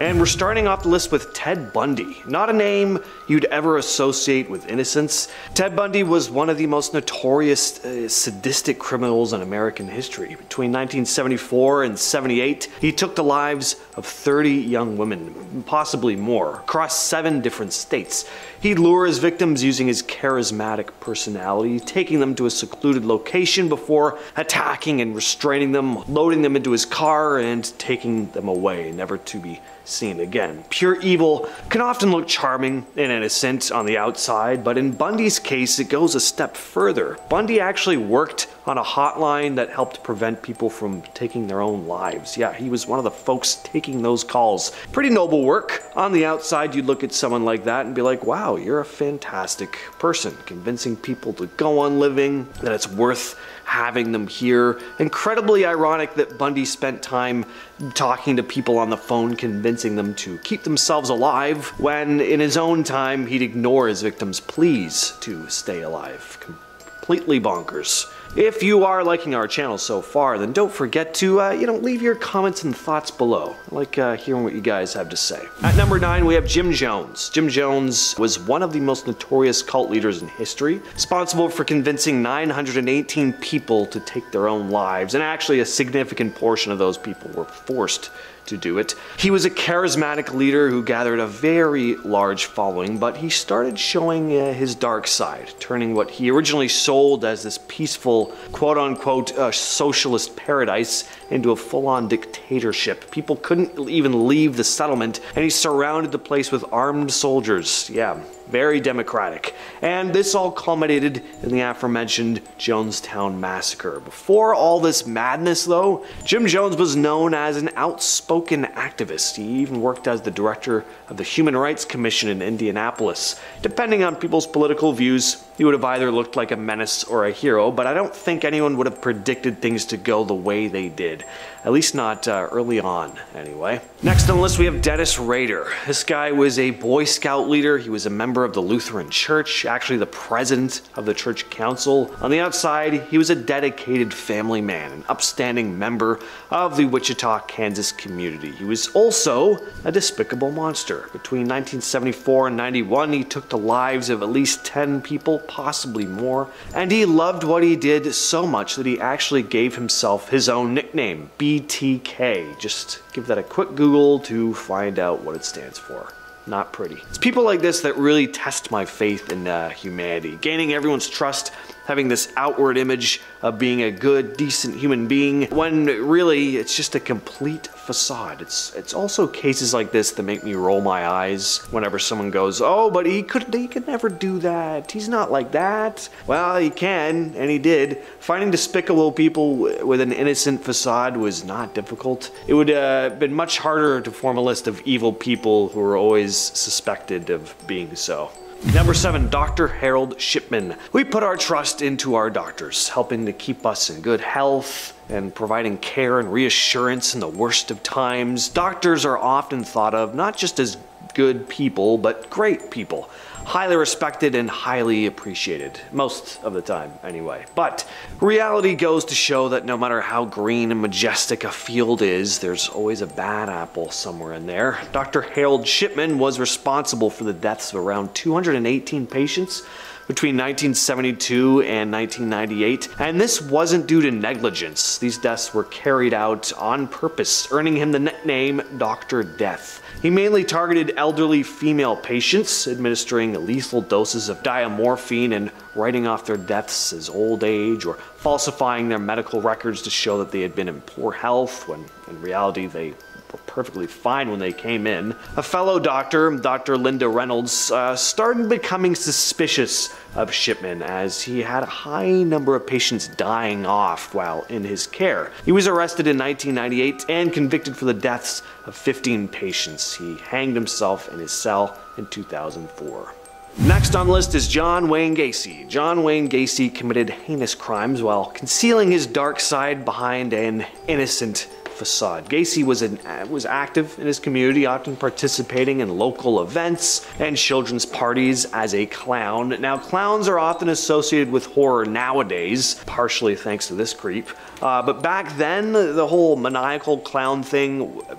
And we're starting off the list with Ted Bundy. Not a name you'd ever associate with innocence. Ted Bundy was one of the most notorious uh, sadistic criminals in American history. Between 1974 and 78, he took the lives of 30 young women, possibly more, across seven different states. He'd lure his victims using his charismatic personality, taking them to a secluded location before attacking and restraining them, loading them into his car, and taking them away, never to be seen again. Pure evil can often look charming and innocent on the outside, but in Bundy's case, it goes a step further. Bundy actually worked on a hotline that helped prevent people from taking their own lives. Yeah, he was one of the folks taking those calls. Pretty noble work. On the outside, you'd look at someone like that and be like, wow, you're a fantastic person, convincing people to go on living, that it's worth having them here. Incredibly ironic that Bundy spent time talking to people on the phone, convincing them to keep themselves alive, when in his own time he'd ignore his victims' pleas to stay alive. Completely bonkers. If you are liking our channel so far, then don't forget to, uh, you know, leave your comments and thoughts below. I like uh, hearing what you guys have to say. At number nine, we have Jim Jones. Jim Jones was one of the most notorious cult leaders in history, responsible for convincing 918 people to take their own lives, and actually a significant portion of those people were forced to do it. He was a charismatic leader who gathered a very large following, but he started showing uh, his dark side, turning what he originally sold as this peaceful, quote unquote, uh, socialist paradise into a full on dictatorship. People couldn't even leave the settlement, and he surrounded the place with armed soldiers. Yeah, very democratic. And this all culminated in the aforementioned Jonestown Massacre. Before all this madness, though, Jim Jones was known as an outspoken activist. He even worked as the director of the Human Rights Commission in Indianapolis. Depending on people's political views, he would have either looked like a menace or a hero, but I don't think anyone would have predicted things to go the way they did. At least not uh, early on, anyway. Next on the list, we have Dennis Rader. This guy was a Boy Scout leader. He was a member of the Lutheran Church, actually the president of the church council. On the outside, he was a dedicated family man, an upstanding member of the Wichita, Kansas community. He was also a despicable monster. Between 1974 and 91, he took the lives of at least 10 people, possibly more, and he loved what he did so much that he actually gave himself his own nickname, BTK. Just give that a quick Google to find out what it stands for. Not pretty. It's people like this that really test my faith in uh, humanity. Gaining everyone's trust, having this outward image of being a good, decent human being, when really it's just a complete facade. It's it's also cases like this that make me roll my eyes whenever someone goes, "Oh, but he could he could never do that. He's not like that." Well, he can, and he did. Finding despicable people with an innocent facade was not difficult. It would have uh, been much harder to form a list of evil people who were always suspected of being so. Number seven, Dr. Harold Shipman. We put our trust into our doctors, helping to keep us in good health and providing care and reassurance in the worst of times. Doctors are often thought of not just as good people, but great people highly respected and highly appreciated, most of the time anyway. But reality goes to show that no matter how green and majestic a field is, there's always a bad apple somewhere in there. Dr. Harold Shipman was responsible for the deaths of around 218 patients between 1972 and 1998, and this wasn't due to negligence. These deaths were carried out on purpose, earning him the nickname Dr. Death. He mainly targeted elderly female patients, administering lethal doses of diamorphine and writing off their deaths as old age or falsifying their medical records to show that they had been in poor health when in reality they perfectly fine when they came in. A fellow doctor, Dr. Linda Reynolds, uh, started becoming suspicious of Shipman as he had a high number of patients dying off while in his care. He was arrested in 1998 and convicted for the deaths of 15 patients. He hanged himself in his cell in 2004. Next on the list is John Wayne Gacy. John Wayne Gacy committed heinous crimes while concealing his dark side behind an innocent facade. Gacy was, an, was active in his community, often participating in local events and children's parties as a clown. Now, clowns are often associated with horror nowadays, partially thanks to this creep. Uh, but back then, the whole maniacal clown thing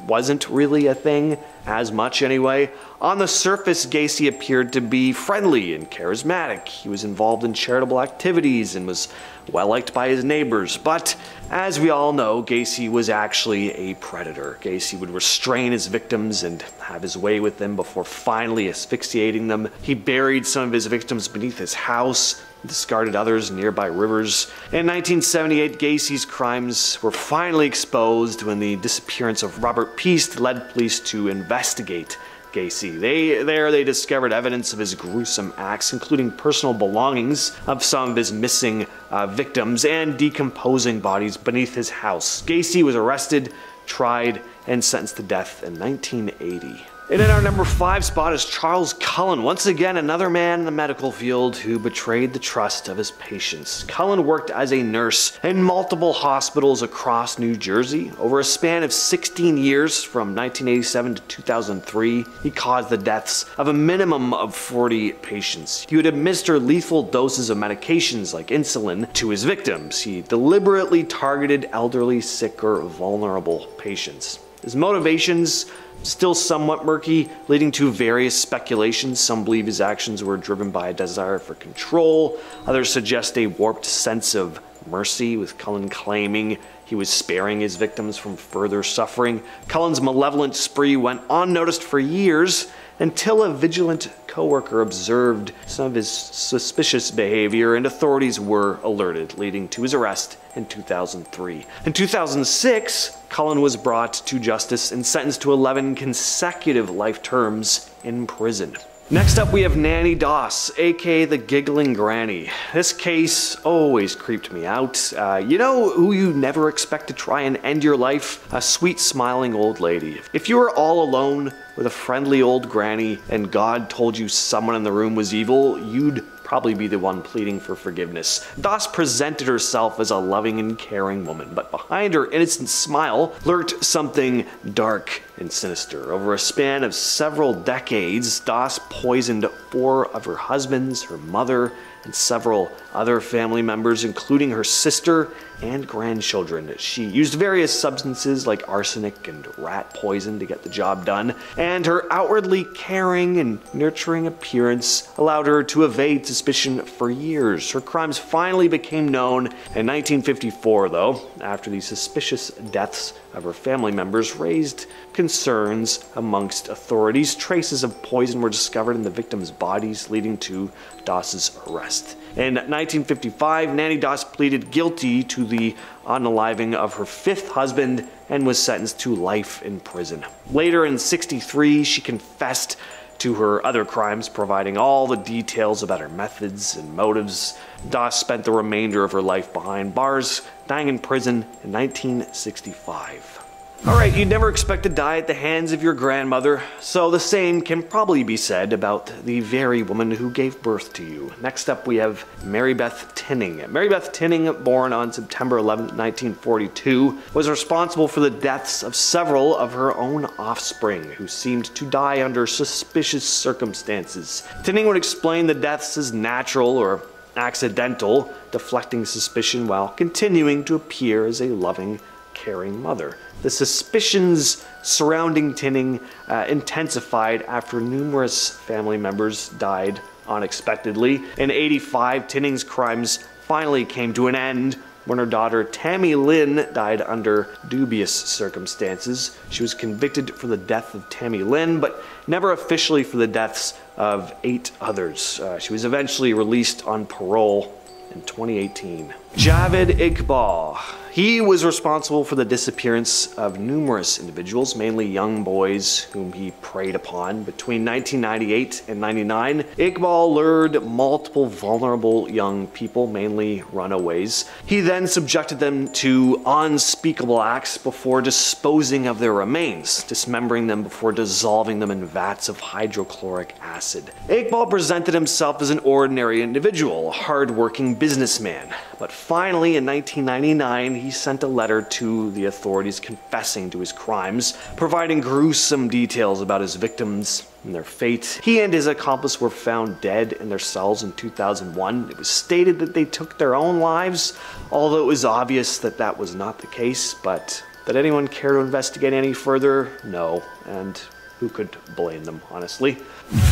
wasn't really a thing. as much anyway. On the surface, Gacy appeared to be friendly and charismatic. He was involved in charitable activities and was well liked by his neighbors. But as we all know, Gacy was actually a predator. Gacy would restrain his victims and have his way with them before finally asphyxiating them. He buried some of his victims beneath his house, discarded others nearby rivers. In 1978, Gacy's crimes were finally exposed when the disappearance of Robert Piest led police to investigate Gacy. They, there they discovered evidence of his gruesome acts, including personal belongings of some of his missing uh, victims and decomposing bodies beneath his house. Gacy was arrested, tried, and sentenced to death in 1980. And in our number five spot is Charles Cullen, once again another man in the medical field who betrayed the trust of his patients. Cullen worked as a nurse in multiple hospitals across New Jersey. Over a span of 16 years, from 1987 to 2003, he caused the deaths of a minimum of 40 patients. He would administer lethal doses of medications like insulin to his victims. He deliberately targeted elderly, sick, or vulnerable patients. His motivations still somewhat murky, leading to various speculations. Some believe his actions were driven by a desire for control. Others suggest a warped sense of mercy, with Cullen claiming he was sparing his victims from further suffering. Cullen's malevolent spree went unnoticed for years until a vigilant coworker observed some of his suspicious behavior and authorities were alerted, leading to his arrest in 2003. In 2006, Cullen was brought to justice and sentenced to 11 consecutive life terms in prison. Next up, we have Nanny Doss, aka the Giggling Granny. This case always creeped me out. Uh, you know who you never expect to try and end your life? A sweet, smiling old lady. If you were all alone with a friendly old granny and God told you someone in the room was evil, you'd probably be the one pleading for forgiveness. Doss presented herself as a loving and caring woman, but behind her innocent smile lurked something dark and sinister. Over a span of several decades, Doss poisoned four of her husbands, her mother, and several other family members, including her sister and grandchildren. She used various substances like arsenic and rat poison to get the job done, and her outwardly caring and nurturing appearance allowed her to evade suspicion for years. Her crimes finally became known in 1954, though, after the suspicious deaths of her family members raised concerns amongst authorities. Traces of poison were discovered in the victims' bodies, leading to Doss's arrest. In 1955, Nanny Doss pleaded guilty to the unaliving of her fifth husband and was sentenced to life in prison. Later in 63, she confessed to her other crimes, providing all the details about her methods and motives. Doss spent the remainder of her life behind bars, dying in prison in 1965. Alright, you'd never expect to die at the hands of your grandmother, so the same can probably be said about the very woman who gave birth to you. Next up, we have Mary Beth Tinning. Mary Beth Tinning, born on September 11, 1942, was responsible for the deaths of several of her own offspring, who seemed to die under suspicious circumstances. Tinning would explain the deaths as natural or accidental, deflecting suspicion while continuing to appear as a loving, caring mother. The suspicions surrounding Tinning uh, intensified after numerous family members died unexpectedly. In 85, Tinning's crimes finally came to an end when her daughter Tammy Lynn died under dubious circumstances. She was convicted for the death of Tammy Lynn, but never officially for the deaths of eight others. Uh, she was eventually released on parole in 2018. Javed Iqbal. He was responsible for the disappearance of numerous individuals, mainly young boys whom he preyed upon. Between 1998 and 99, Iqbal lured multiple vulnerable young people, mainly runaways. He then subjected them to unspeakable acts before disposing of their remains, dismembering them before dissolving them in vats of hydrochloric acid. Iqbal presented himself as an ordinary individual, a hard-working businessman, but finally in 1999, he sent a letter to the authorities confessing to his crimes, providing gruesome details about his victims and their fate. He and his accomplice were found dead in their cells in 2001. It was stated that they took their own lives, although it was obvious that that was not the case, but did anyone care to investigate any further? No. And who could blame them, honestly?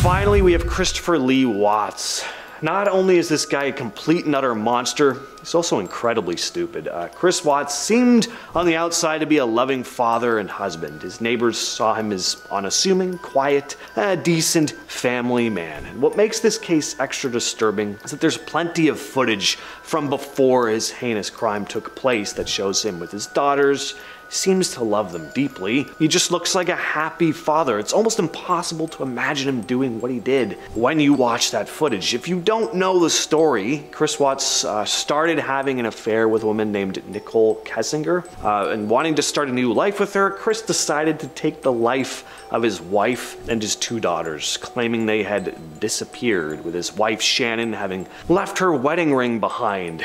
Finally, we have Christopher Lee Watts. Not only is this guy a complete and utter monster, he's also incredibly stupid. Uh, Chris Watts seemed on the outside to be a loving father and husband. His neighbors saw him as unassuming, quiet, a decent family man. And what makes this case extra disturbing is that there's plenty of footage from before his heinous crime took place that shows him with his daughters seems to love them deeply. He just looks like a happy father. It's almost impossible to imagine him doing what he did when you watch that footage. If you don't know the story, Chris Watts uh, started having an affair with a woman named Nichol Kessinger, uh, and wanting to start a new life with her, Chris decided to take the life of his wife and his two daughters, claiming they had disappeared, with his wife Shannon having left her wedding ring behind.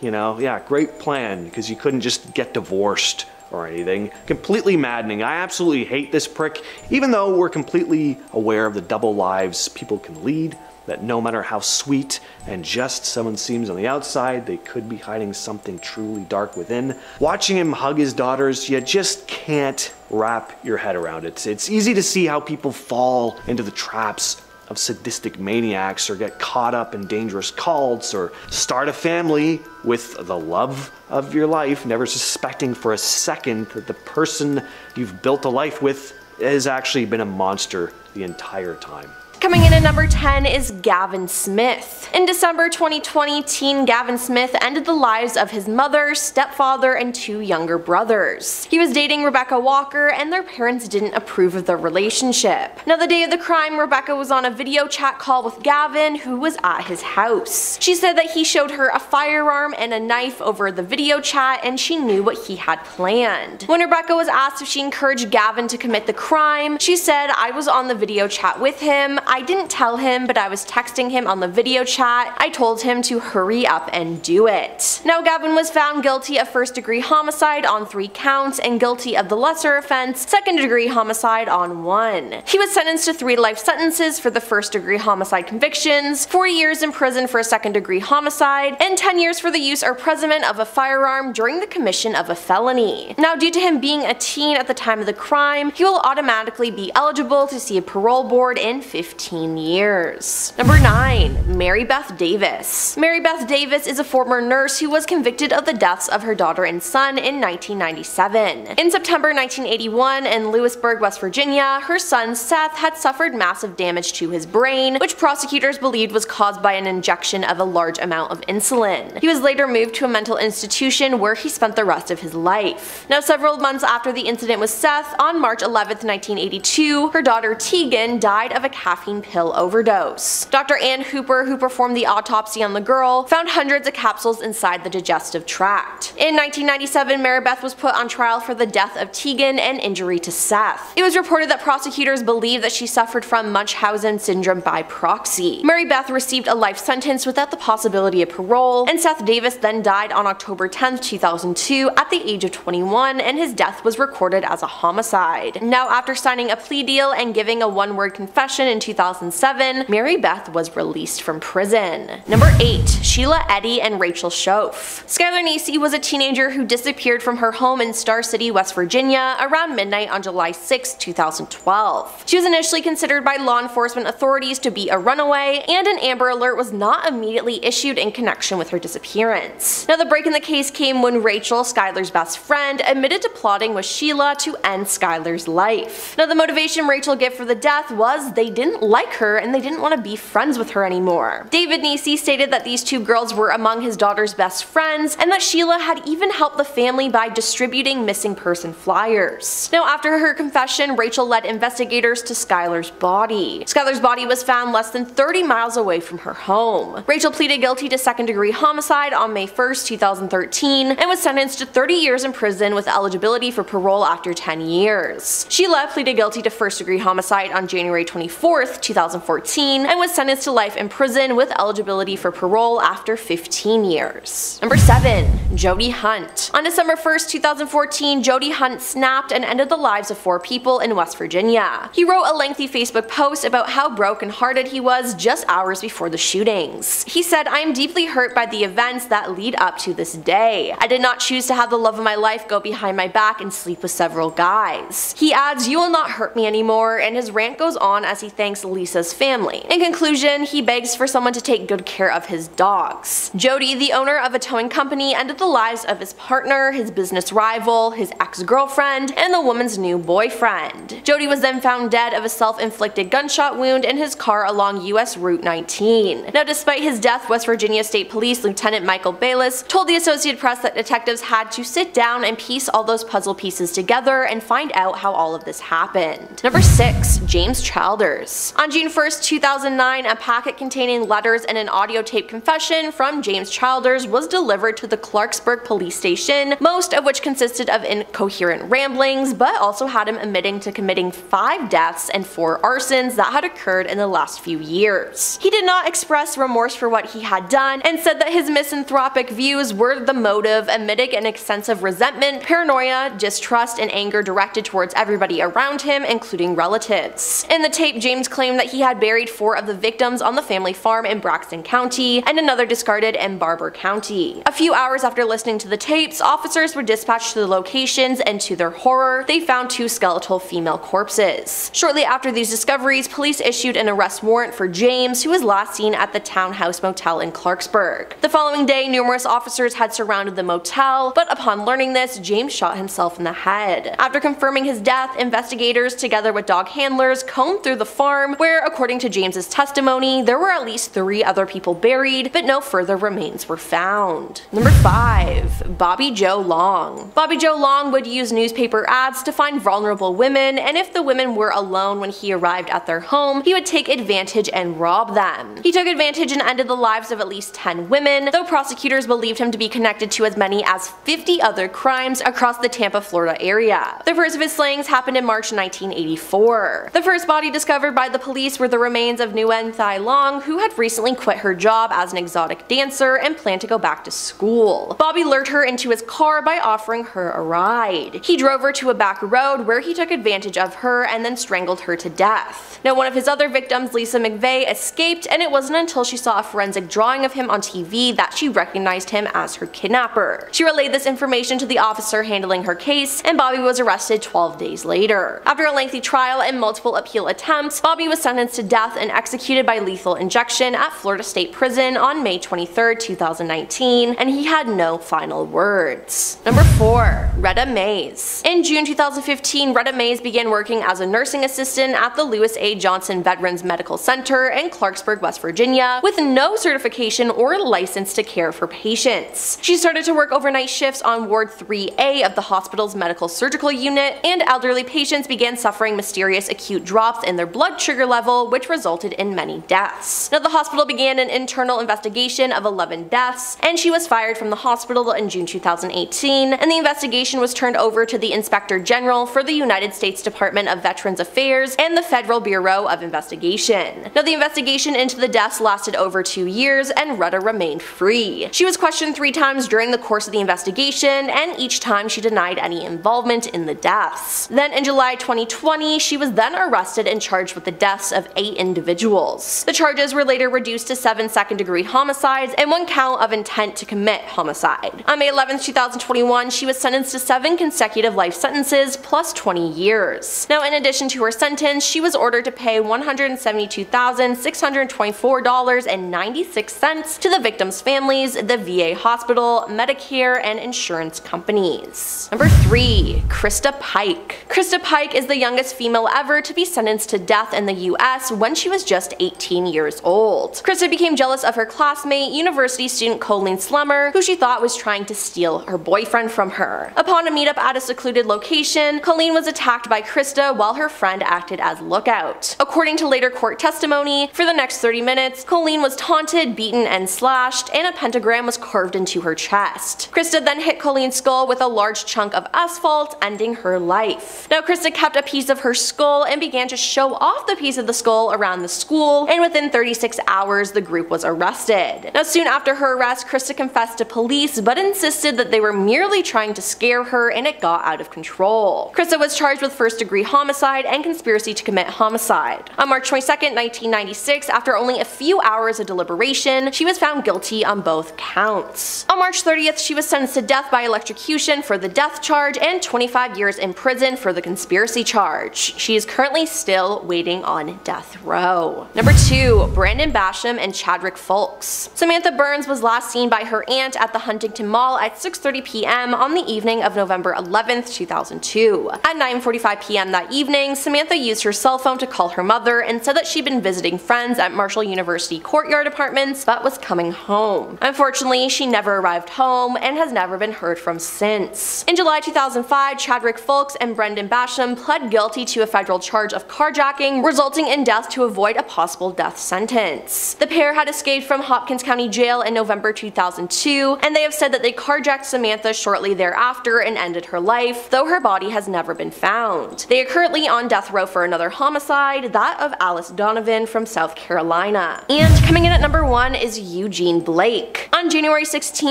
You know, yeah, great plan, because you couldn't just get divorced or anything. Completely maddening. I absolutely hate this prick, even though we're completely aware of the double lives people can lead, that no matter how sweet and just someone seems on the outside, they could be hiding something truly dark within. Watching him hug his daughters, you just can't wrap your head around it. It's easy to see how people fall into the traps of sadistic maniacs or get caught up in dangerous cults or start a family with the love of your life, never suspecting for a second that the person you've built a life with has actually been a monster the entire time. Coming in at number 10 is Gavin Smith. In December 2020, teen Gavin Smith ended the lives of his mother, stepfather, and two younger brothers. He was dating Rebecca Walker, and their parents didn't approve of the relationship. Now, the day of the crime, Rebecca was on a video chat call with Gavin, who was at his house. She said that he showed her a firearm and a knife over the video chat, and she knew what he had planned. When Rebecca was asked if she encouraged Gavin to commit the crime, she said, I was on the video chat with him. I didn't tell him, but I was texting him on the video chat. I told him to hurry up and do it. Now Gavin was found guilty of first degree homicide on three counts and guilty of the lesser offense, second degree homicide on one. He was sentenced to three life sentences for the first degree homicide convictions, four years in prison for a second degree homicide, and 10 years for the use or presentment of a firearm during the commission of a felony. Now due to him being a teen at the time of the crime, he will automatically be eligible to see a parole board in 15 15 years. Number 9. Mary Beth Davis. Mary Beth Davis is a former nurse who was convicted of the deaths of her daughter and son in 1997. In September 1981 in Lewisburg, West Virginia, her son Seth had suffered massive damage to his brain, which prosecutors believed was caused by an injection of a large amount of insulin. He was later moved to a mental institution where he spent the rest of his life. Now several months after the incident with Seth, on March 11, 1982, her daughter Tegan died of a caffeine pill overdose. Dr. Ann Hooper, who performed the autopsy on the girl, found hundreds of capsules inside the digestive tract. In 1997, Marybeth was put on trial for the death of Tegan and injury to Seth. It was reported that prosecutors believe that she suffered from Munchausen syndrome by proxy. Marybeth received a life sentence without the possibility of parole, and Seth Davis then died on October 10, 2002 at the age of 21 and his death was recorded as a homicide. Now after signing a plea deal and giving a one-word confession in 2000 2007, Mary Beth was released from prison. Number 8. Sheila Eddy and Rachel Shoaf Skylar Neese was a teenager who disappeared from her home in Star City, West Virginia around midnight on July 6, 2012. She was initially considered by law enforcement authorities to be a runaway, and an Amber Alert was not immediately issued in connection with her disappearance. Now the break in the case came when Rachel, Skylar's best friend, admitted to plotting with Sheila to end Skylar's life. Now the motivation Rachel gave for the death was they didn't like her and they didn't want to be friends with her anymore. David Neese stated that these two girls were among his daughter's best friends and that Sheila had even helped the family by distributing missing person flyers. Now after her confession, Rachel led investigators to Skylar's body. Skylar's body was found less than 30 miles away from her home. Rachel pleaded guilty to second degree homicide on May 1st, 2013 and was sentenced to 30 years in prison with eligibility for parole after 10 years. Sheila pleaded guilty to first degree homicide on January 24th, 4th, 2014, and was sentenced to life in prison with eligibility for parole after 15 years. Number 7. Jody Hunt. On December 1st, 2014, Jody Hunt snapped and ended the lives of four people in West Virginia. He wrote a lengthy Facebook post about how brokenhearted he was just hours before the shootings. He said, I am deeply hurt by the events that lead up to this day. I did not choose to have the love of my life go behind my back and sleep with several guys. He adds, You will not hurt me anymore, and his rant goes on as he thanks Lisa's family. In conclusion, he begs for someone to take good care of his dogs. Jody, the owner of a towing company, ended the lives of his partner, his business rival, his ex-girlfriend, and the woman's new boyfriend. Jody was then found dead of a self-inflicted gunshot wound in his car along US Route 19. Now despite his death, West Virginia State Police Lieutenant Michael Baylous told the Associated Press that detectives had to sit down and piece all those puzzle pieces together and find out how all of this happened. Number 6. James Childers On June 1st, 2009, a packet containing letters and an audio tape confession from James Childers was delivered to the Clarksburg police station, most of which consisted of incoherent ramblings, but also had him admitting to committing five deaths and four arsons that had occurred in the last few years. He did not express remorse for what he had done and said that his misanthropic views were the motive, admitting an extensive resentment, paranoia, distrust, and anger directed towards everybody around him, including relatives. In the tape, James claimed that he had buried four of the victims on the family farm in Braxton County and another discarded in Barbour County. A few hours after listening to the tapes, officers were dispatched to the locations and to their horror, they found two skeletal female corpses. Shortly after these discoveries, police issued an arrest warrant for James, who was last seen at the Townhouse Motel in Clarksburg. The following day, numerous officers had surrounded the motel, but upon learning this, James shot himself in the head. After confirming his death, investigators, together with dog handlers, combed through the farm, where, according to James's testimony, there were at least three other people buried, but no further remains were found. Number 5. Bobby Joe Long Bobby Joe Long would use newspaper ads to find vulnerable women, and if the women were alone when he arrived at their home, he would take advantage and rob them. He took advantage and ended the lives of at least 10 women, though prosecutors believed him to be connected to as many as 50 other crimes across the Tampa, Florida area. The first of his slayings happened in March 1984. The first body discovered by the police were the remains of Nguyen Thai Long, who had recently quit her job as an exotic dancer and planned to go back to school. Bobby lured her into his car by offering her a ride. He drove her to a back road where he took advantage of her and then strangled her to death. Now one of his other victims, Lisa McVey, escaped and it wasn't until she saw a forensic drawing of him on TV that she recognized him as her kidnapper. She relayed this information to the officer handling her case and Bobby was arrested 12 days later. After a lengthy trial and multiple appeal attempts, Bobby was sentenced to death and executed by lethal injection at Florida State Prison on May 23, 2019, and he had no final words. Number 4. Reta Mays In June 2015, Reta Mays began working as a nursing assistant at the Louis A. Johnson Veterans Medical Center in Clarksburg, West Virginia, with no certification or license to care for patients. She started to work overnight shifts on Ward 3A of the hospital's medical surgical unit, and elderly patients began suffering mysterious acute drops in their blood sugar level, which resulted in many deaths. Now, the hospital began an internal investigation of 11 deaths, and she was fired from the hospital in June 2018, and the investigation was turned over to the Inspector General for the United States Department of Veterans Affairs and the Federal Bureau of Investigation. Now, the investigation into the deaths lasted over two years, and Reta remained free. She was questioned three times during the course of the investigation, and each time she denied any involvement in the deaths. Then in July 2020, she was then arrested and charged with the deaths of eight individuals. The charges were later reduced to seven second degree homicides and one count of intent to commit homicide. On May 11, 2021, she was sentenced to seven consecutive life sentences plus 20 years. Now, in addition to her sentence, she was ordered to pay $172,624.96 to the victims' families, the VA hospital, Medicare, and insurance companies. Number 3. Krista Pike Krista Pike is the youngest female ever to be sentenced to death in the US when she was just 18 years old. Krista became jealous of her classmate, university student Colleen Slemmer, who she thought was trying to steal her boyfriend from her. Upon a meetup at a secluded location, Colleen was attacked by Krista while her friend acted as lookout. According to later court testimony, for the next 30 minutes, Colleen was taunted, beaten, and slashed, and a pentagram was carved into her chest. Krista then hit Colleen's skull with a large chunk of asphalt, ending her life. Now Krista kept a piece of her skull and began to show off the piece of the skull around the school, and within 36 hours the group was arrested. Now soon after her arrest, Krista confessed to police but insisted that they were merely trying to scare her and it got out of control. Krista was charged with first degree homicide and conspiracy to commit homicide. On March 22, 1996, after only a few hours of deliberation, she was found guilty on both counts. On March 30th, she was sentenced to death by electrocution for the death charge and 25 years in prison for the conspiracy charge. She is currently still waiting on death row. Number 2. Brandon Basham and Chadwick Fulks Samantha Burns was last seen by her aunt at the Huntington Mall at 6.30 p.m. on the evening of November 11th, 2002. At 9.45 p.m. that evening, Samantha used her cell phone to call her mother and said that she'd been visiting friends at Marshall University Courtyard Apartments but was coming home. Unfortunately, she never arrived home and has never been heard from since. In July 2005, Chadwick Fulks and Brandon Basham pled guilty to a federal charge of carjacking, in death to avoid a possible death sentence. The pair had escaped from Hopkins County Jail in November 2002, and they have said that they carjacked Samantha shortly thereafter and ended her life, though her body has never been found. They are currently on death row for another homicide, that of Alice Donovan from South Carolina. And coming in at number 1 is Eugene Blake. On January 16,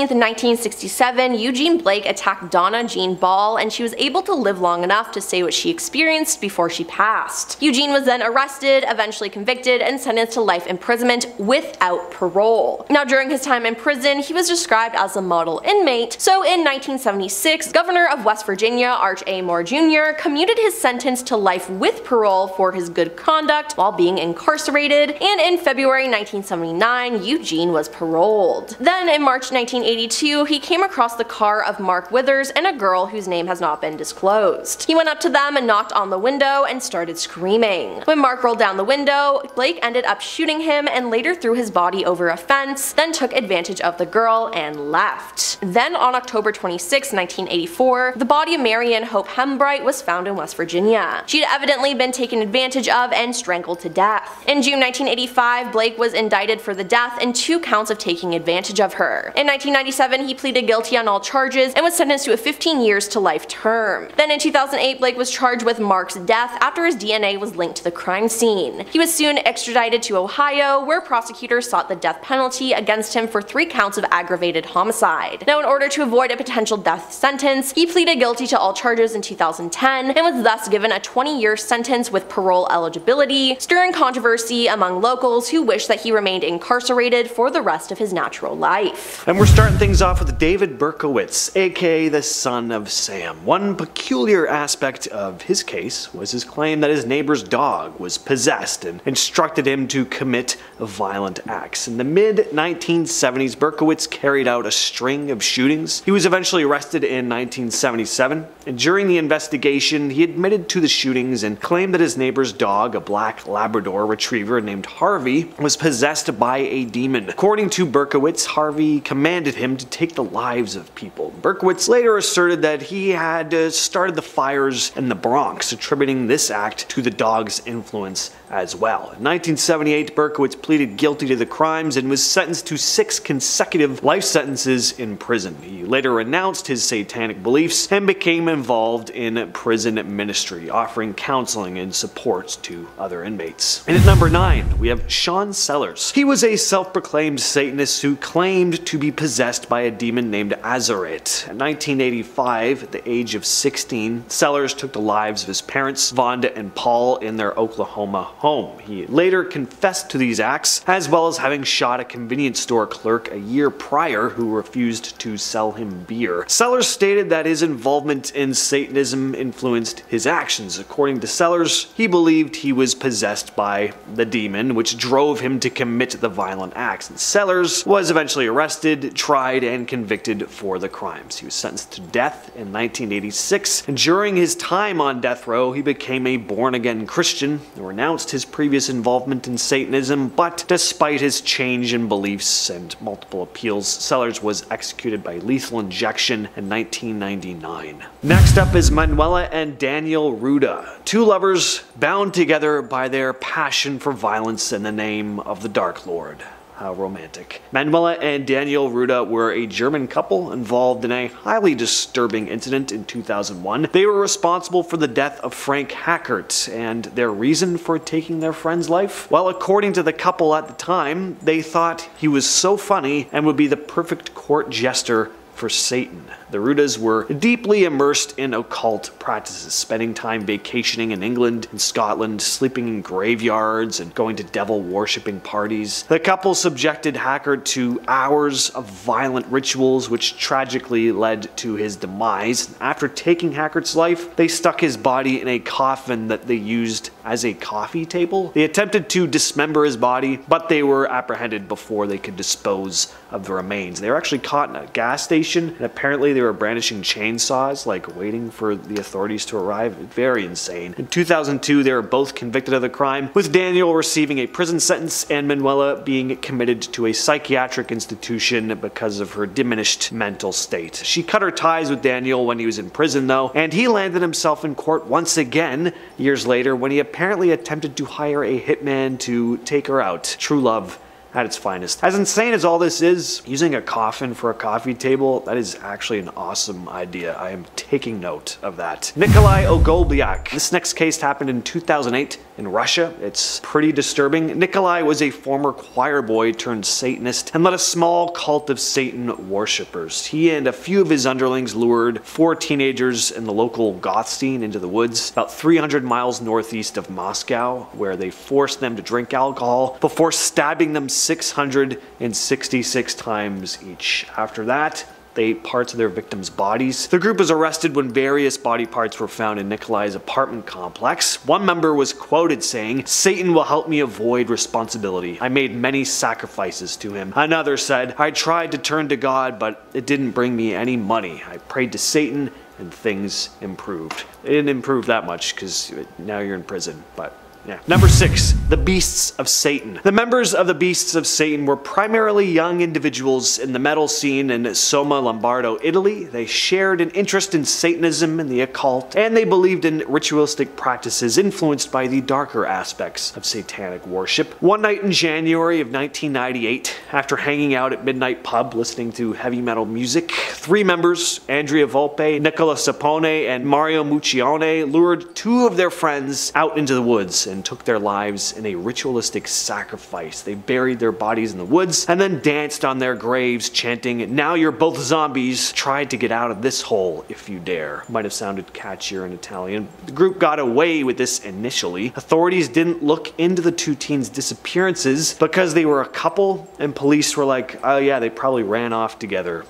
1967, Eugene Blake attacked Donna Jean Ball and she was able to live long enough to say what she experienced before she passed. Eugene was then arrested, eventually convicted, and sentenced to life imprisonment without parole. Now during his time in prison, he was described as a model inmate, so in 1976, Governor of West Virginia Arch A. Moore Jr. commuted his sentence to life with parole for his good conduct while being incarcerated, and in February 1979, Eugene was paroled. Then in March 1982, he came across the car of Mark Withers and a girl whose name has not been disclosed. He went up to them and knocked on the window and started screaming. When Mark rolled down the window, Blake ended up shooting him and later threw his body over a fence, then took advantage of the girl and left. Then on October 26, 1984, the body of Marion Hope Hembright was found in West Virginia. She had evidently been taken advantage of and strangled to death. In June 1985, Blake was indicted for the death and two counts of taking advantage of her. In 1997, he pleaded guilty on all charges and was sentenced to a 15 years to life term. Then in 2008, Blake was charged with Mark's death after his DNA was linked to the crime scene. He was soon extradited to Ohio, where prosecutors sought the death penalty against him for three counts of aggravated homicide. Now in order to avoid a potential death sentence, he pleaded guilty to all charges in 2010 and was thus given a 20-year sentence with parole eligibility, stirring controversy among locals who wish that he remained incarcerated for the rest of his natural life. And we're starting things off with David Berkowitz, aka the son of Sam. One peculiar aspect of his case was his claim that his neighbor's dog was possessed and instructed him to commit violent acts. In the mid 1970s, Berkowitz carried out a string of shootings. He was eventually arrested in 1977, and during the investigation, he admitted to the shootings and claimed that his neighbor's dog, a black Labrador retriever named Harvey, was possessed by a demon. According to Berkowitz, Harvey commanded him to take the lives of people. Berkowitz later asserted that he had uh, started the fires in the Bronx, attributing this act to the dog's influence influence as well. In 1978, Berkowitz pleaded guilty to the crimes and was sentenced to six consecutive life sentences in prison. He later renounced his satanic beliefs and became involved in prison ministry, offering counseling and support to other inmates. And at number 9, we have Sean Sellers. He was a self-proclaimed Satanist who claimed to be possessed by a demon named Azaret. In 1985, at the age of 16, Sellers took the lives of his parents, Vonda and Paul, in their Oklahoma home. He later confessed to these acts, as well as having shot a convenience store clerk a year prior who refused to sell him beer. Sellers stated that his involvement in Satanism influenced his actions. According to Sellers, he believed he was possessed by the demon, which drove him to commit the violent acts. And Sellers was eventually arrested, tried, and convicted for the crimes. He was sentenced to death in 1986, and during his time on death row, he became a born-again Christian, and renounced his previous involvement in Satanism, but despite his change in beliefs and multiple appeals, Sellers was executed by lethal injection in 1999. Next up is Manuela and Daniel Ruda, two lovers bound together by their passion for violence in the name of the Dark Lord. How romantic. Manuela and Daniel Ruda were a German couple involved in a highly disturbing incident in 2001. They were responsible for the death of Frank Hackert and their reason for taking their friend's life? Well, according to the couple at the time, they thought he was so funny and would be the perfect court jester for Satan. The Rudas were deeply immersed in occult practices, spending time vacationing in England and Scotland, sleeping in graveyards, and going to devil worshipping parties. The couple subjected Hackert to hours of violent rituals, which tragically led to his demise. After taking Hackert's life, they stuck his body in a coffin that they used as a coffee table. They attempted to dismember his body, but they were apprehended before they could dispose of the remains. They were actually caught in a gas station, and apparently they were brandishing chainsaws, like waiting for the authorities to arrive. Very insane. In 2002, they were both convicted of the crime, with Daniel receiving a prison sentence and Manuela being committed to a psychiatric institution because of her diminished mental state. She cut her ties with Daniel when he was in prison, though, and he landed himself in court once again years later when he apparently attempted to hire a hitman to take her out. True love at its finest. As insane as all this is, using a coffin for a coffee table, that is actually an awesome idea. I am taking note of that. Nikolai Ogolobyak. This next case happened in 2008 in Russia. It's pretty disturbing. Nikolai was a former choir boy turned Satanist and led a small cult of Satan worshippers. He and a few of his underlings lured four teenagers in the local goth scene into the woods, about 300 miles northeast of Moscow, where they forced them to drink alcohol before stabbing them 666 times each. After that, ate parts of their victims' bodies. The group was arrested when various body parts were found in Nikolai's apartment complex. One member was quoted saying, Satan will help me avoid responsibility. I made many sacrifices to him. Another said, I tried to turn to God, but it didn't bring me any money. I prayed to Satan and things improved. It didn't improve that much because now you're in prison, but yeah. Number six, the Beasts of Satan. The members of the Beasts of Satan were primarily young individuals in the metal scene in Somma, Lombardo, Italy. They shared an interest in Satanism and the occult, and they believed in ritualistic practices influenced by the darker aspects of satanic worship. One night in January of 1998, after hanging out at Midnight Pub listening to heavy metal music, three members, Andrea Volpe, Nicola Sapone, and Mario Maccione, lured two of their friends out into the woods and took their lives in a ritualistic sacrifice. They buried their bodies in the woods and then danced on their graves, chanting, Now you're both zombies. Try to get out of this hole if you dare. Might have sounded catchier in Italian. The group got away with this initially. Authorities didn't look into the two teens' disappearances because they were a couple, and police were like, Oh, yeah, they probably ran off together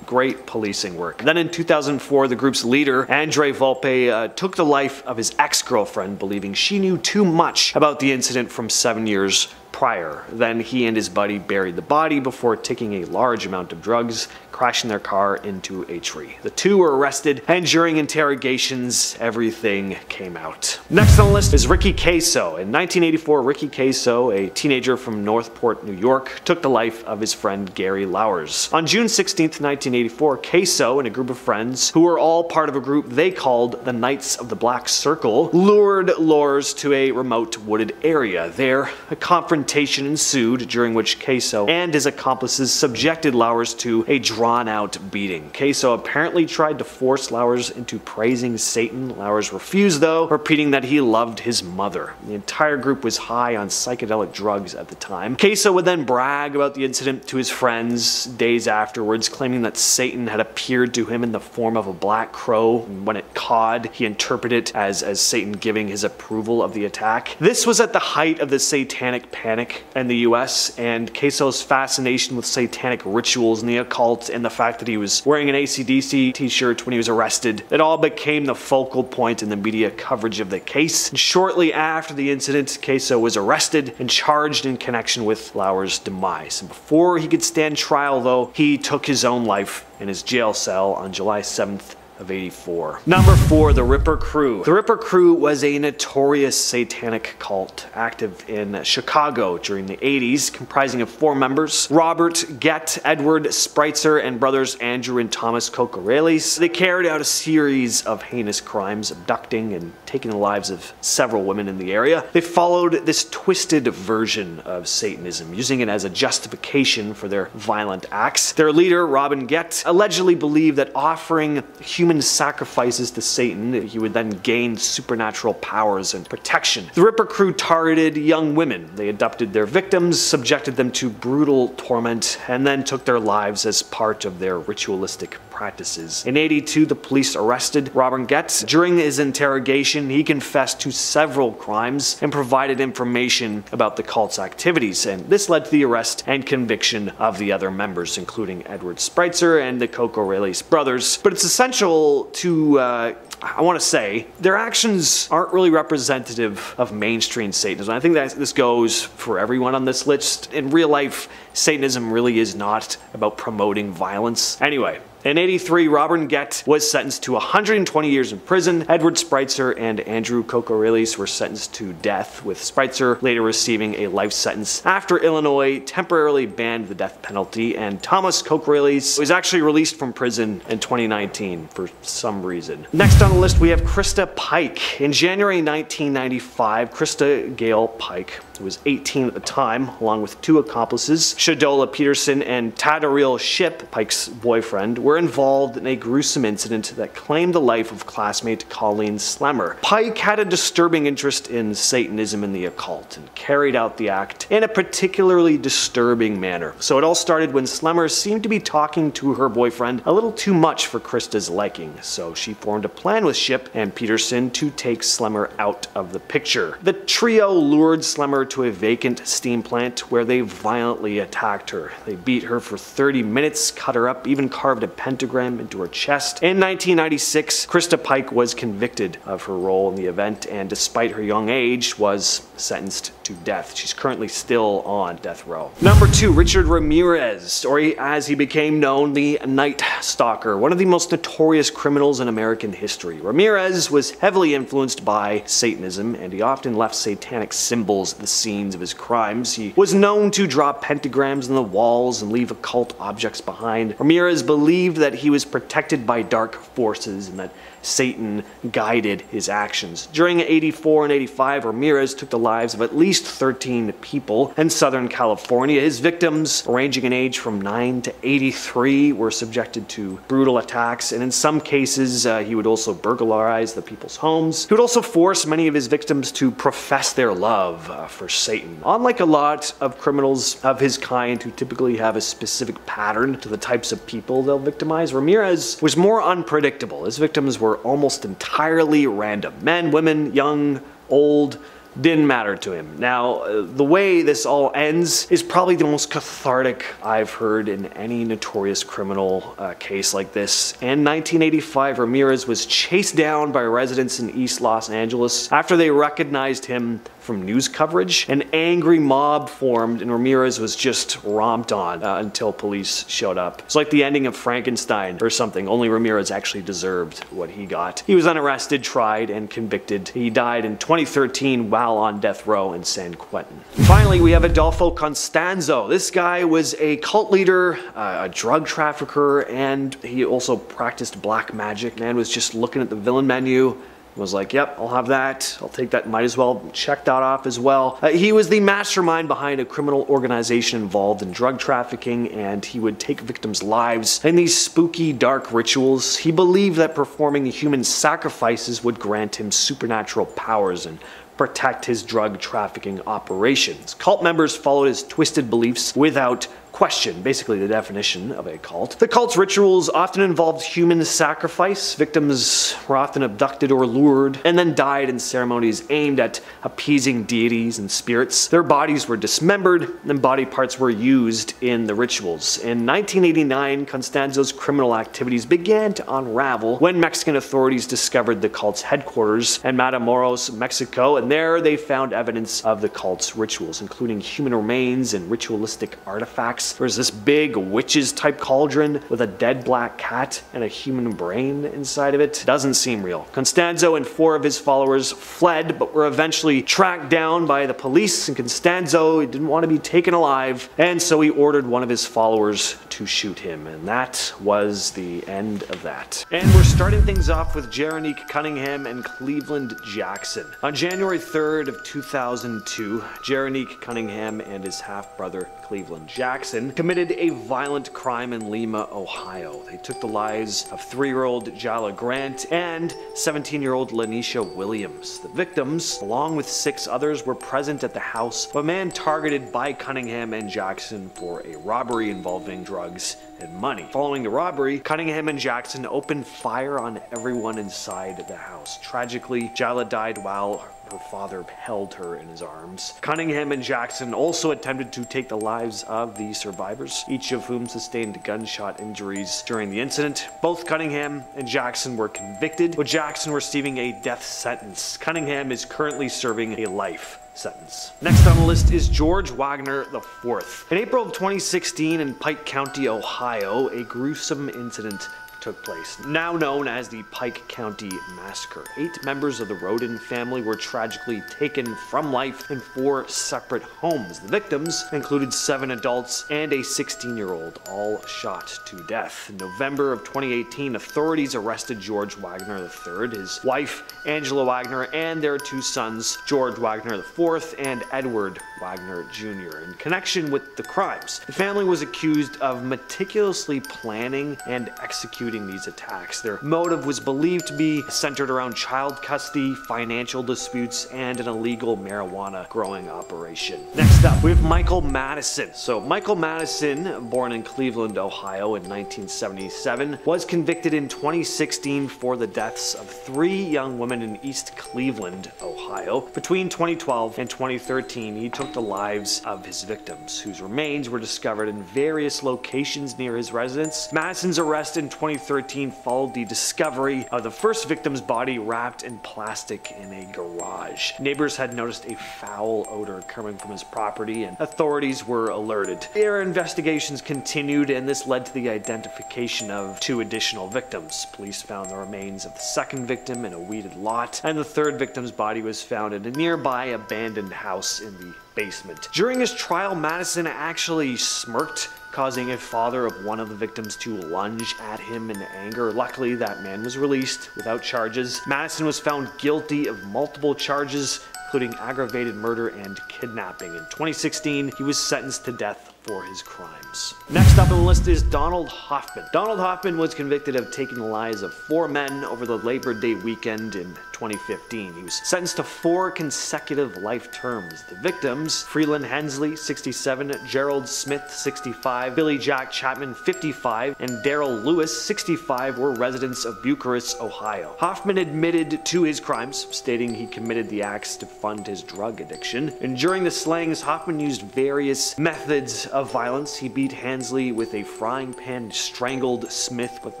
great policing work. Then in 2004, the group's leader, Andre Volpe, uh, took the life of his ex-girlfriend, believing she knew too much about the incident from seven years prior. Then he and his buddy buried the body before taking a large amount of drugs, crashing their car into a tree. The two were arrested, and during interrogations, everything came out. Next on the list is Ricky Kasso. In 1984, Ricky Kasso, a teenager from Northport, New York, took the life of his friend Gary Lauwers. On June 16, 1984, Kasso and a group of friends, who were all part of a group they called the Knights of the Black Circle, lured Lauwers to a remote wooded area. There, a confrontation ensued, during which Kasso and his accomplices subjected Lauwers to a drawn out beating. Kasso apparently tried to force Lauwers into praising Satan. Lauwers refused though, repeating that he loved his mother. The entire group was high on psychedelic drugs at the time. Kasso would then brag about the incident to his friends days afterwards, claiming that Satan had appeared to him in the form of a black crow. When it cawed, he interpreted it as, as Satan giving his approval of the attack. This was at the height of the satanic panic in the US, and Kasso's fascination with satanic rituals and the occult and the fact that he was wearing an ACDC t-shirt when he was arrested. It all became the focal point in the media coverage of the case. And shortly after the incident, Kasso was arrested and charged in connection with Lauer's demise. And before he could stand trial though, he took his own life in his jail cell on July 7th of of 84. Number 4. The Ripper Crew. The Ripper Crew was a notorious satanic cult active in Chicago during the 80s, comprising of four members, Robert Gecht, Edward Spreitzer, and brothers Andrew and Thomas Kokoraleis. They carried out a series of heinous crimes, abducting and taking the lives of several women in the area. They followed this twisted version of Satanism, using it as a justification for their violent acts. Their leader, Robin Gecht, allegedly believed that offering human sacrifices to Satan, he would then gain supernatural powers and protection. The Ripper crew targeted young women. They abducted their victims, subjected them to brutal torment, and then took their lives as part of their ritualistic practices. In 82, the police arrested Robin Gecht. During his interrogation, he confessed to several crimes and provided information about the cult's activities, and this led to the arrest and conviction of the other members, including Edward Spreitzer and the Kokoraleis brothers. But it's essential to uh, I want to say, their actions aren't really representative of mainstream Satanism. I think that this goes for everyone on this list. In real life, Satanism really is not about promoting violence. Anyway, in 83, Robert Gecht was sentenced to 120 years in prison. Edward Spreitzer and Andrew Kokoraleis were sentenced to death, with Spreitzer later receiving a life sentence after Illinois temporarily banned the death penalty, and Thomas Kokoraleis was actually released from prison in 2019 for some reason. Next on the list, we have Krista Pike. In January 1995, Krista Gale Pike who was 18 at the time, along with two accomplices, Shadolla Peterson and Tadaryl Shipp, Pike's boyfriend, were involved in a gruesome incident that claimed the life of classmate Colleen Slemmer. Pike had a disturbing interest in Satanism and the occult and carried out the act in a particularly disturbing manner. So it all started when Slemmer seemed to be talking to her boyfriend a little too much for Krista's liking, so she formed a plan with Shipp and Peterson to take Slemmer out of the picture. The trio lured Slemmer to a vacant steam plant where they violently attacked her. They beat her for 30 minutes, cut her up, even carved a pentagram into her chest. In 1996, Krista Pike was convicted of her role in the event and despite her young age was sentenced to death. She's currently still on death row. Number two, Richard Ramirez, or as he became known, the Night Stalker, one of the most notorious criminals in American history. Ramirez was heavily influenced by Satanism and he often left satanic symbols at the scenes of his crimes. He was known to draw pentagrams on the walls and leave occult objects behind. Ramirez believed that he was protected by dark forces and that Satan guided his actions. During 84 and 85, Ramirez took the lives of at least 13 people in Southern California. His victims, ranging in age from 9 to 83, were subjected to brutal attacks, and in some cases, uh, he would also burglarize the people's homes. He would also force many of his victims to profess their love uh, for Satan. Unlike a lot of criminals of his kind who typically have a specific pattern to the types of people they'll victimize, Ramirez was more unpredictable. His victims were almost entirely random men, women, young, old, didn't matter to him. Now, uh, the way this all ends is probably the most cathartic I've heard in any notorious criminal uh, case like this. In 1985, Ramirez was chased down by residents in East Los Angeles after they recognized him from news coverage. An angry mob formed and Ramirez was just romped on uh, until police showed up. It's like the ending of Frankenstein or something, only Ramirez actually deserved what he got. He was unarrested, tried, and convicted. He died in 2013 while on death row in San Quentin. Finally, we have Adolfo Constanzo. This guy was a cult leader, uh, a drug trafficker, and he also practiced black magic. Man was just looking at the villain menu was like, yep, I'll have that. I'll take that. Might as well check that off as well. Uh, he was the mastermind behind a criminal organization involved in drug trafficking, and he would take victims' lives in these spooky, dark rituals. He believed that performing the human sacrifices would grant him supernatural powers and protect his drug trafficking operations. Cult members followed his twisted beliefs without question, basically the definition of a cult. The cult's rituals often involved human sacrifice. Victims were often abducted or lured and then died in ceremonies aimed at appeasing deities and spirits. Their bodies were dismembered and body parts were used in the rituals. In 1989, Constanzo's criminal activities began to unravel when Mexican authorities discovered the cult's headquarters in Matamoros, Mexico, and there they found evidence of the cult's rituals, including human remains and ritualistic artifacts attacks. There was this big witches type cauldron with a dead black cat and a human brain inside of it. Doesn't seem real. Constanzo and four of his followers fled, but were eventually tracked down by the police, and Constanzo didn't want to be taken alive, and so he ordered one of his followers to shoot him, and that was the end of that. And we're starting things off with Jeronique Cunningham and Cleveland Jackson. On January 3rd of 2002, Jeronique Cunningham and his half-brother Cleveland Jackson committed a violent crime in Lima, Ohio. They took the lives of three-year-old Jala Grant and 17-year-old Lanisha Williams. The victims, along with six others, were present at the house of a man targeted by Cunningham and Jackson for a robbery involving drugs and money. Following the robbery, Cunningham and Jackson opened fire on everyone inside the house. Tragically, Jala died while her father held her in his arms. Cunningham and Jackson also attempted to take the lives of the survivors, each of whom sustained gunshot injuries during the incident. Both Cunningham and Jackson were convicted, with Jackson receiving a death sentence. Cunningham is currently serving a life sentence. Next on the list is George Wagner IV. In April of 2016 in Pike County, Ohio, a gruesome incident took place, now known as the Pike County Massacre. Eight members of the Rhoden family were tragically taken from life in four separate homes. The victims included seven adults and a 16-year-old, all shot to death. In November of 2018, authorities arrested George Wagner III, his wife Angela Wagner, and their two sons, George Wagner IV and Edward Wagner Jr. in connection with the crimes. The family was accused of meticulously planning and executing these attacks. Their motive was believed to be centered around child custody, financial disputes, and an illegal marijuana growing operation. Next up, we have Michael Madison. So Michael Madison, born in Cleveland, Ohio in 1977, was convicted in 2016 for the deaths of three young women in East Cleveland, Ohio. Between 2012 and 2013, he took the lives of his victims, whose remains were discovered in various locations near his residence. Madison's arrest in 2013 followed the discovery of the first victim's body wrapped in plastic in a garage. Neighbors had noticed a foul odor coming from his property and authorities were alerted. Their investigations continued and this led to the identification of two additional victims. Police found the remains of the second victim in a weeded lot and the third victim's body was found in a nearby abandoned house in the basement. During his trial, Madison actually smirked causing a father of one of the victims to lunge at him in anger. Luckily, that man was released without charges. Madison was found guilty of multiple charges, including aggravated murder and kidnapping. In 2016, he was sentenced to death for his crimes. Next up on the list is Donald Hoffman. Donald Hoffman was convicted of taking the lives of four men over the Labor Day weekend in 2015. He was sentenced to four consecutive life terms. The victims, Freeland Hensley, 67, Gerald Smith, 65, Billy Jack Chapman, 55, and Daryl Lewis, 65, were residents of Bucyrus, Ohio. Hoffman admitted to his crimes, stating he committed the acts to fund his drug addiction. And during the slayings, Hoffman used various methods of violence. He beat Hensley with a frying pan, strangled Smith with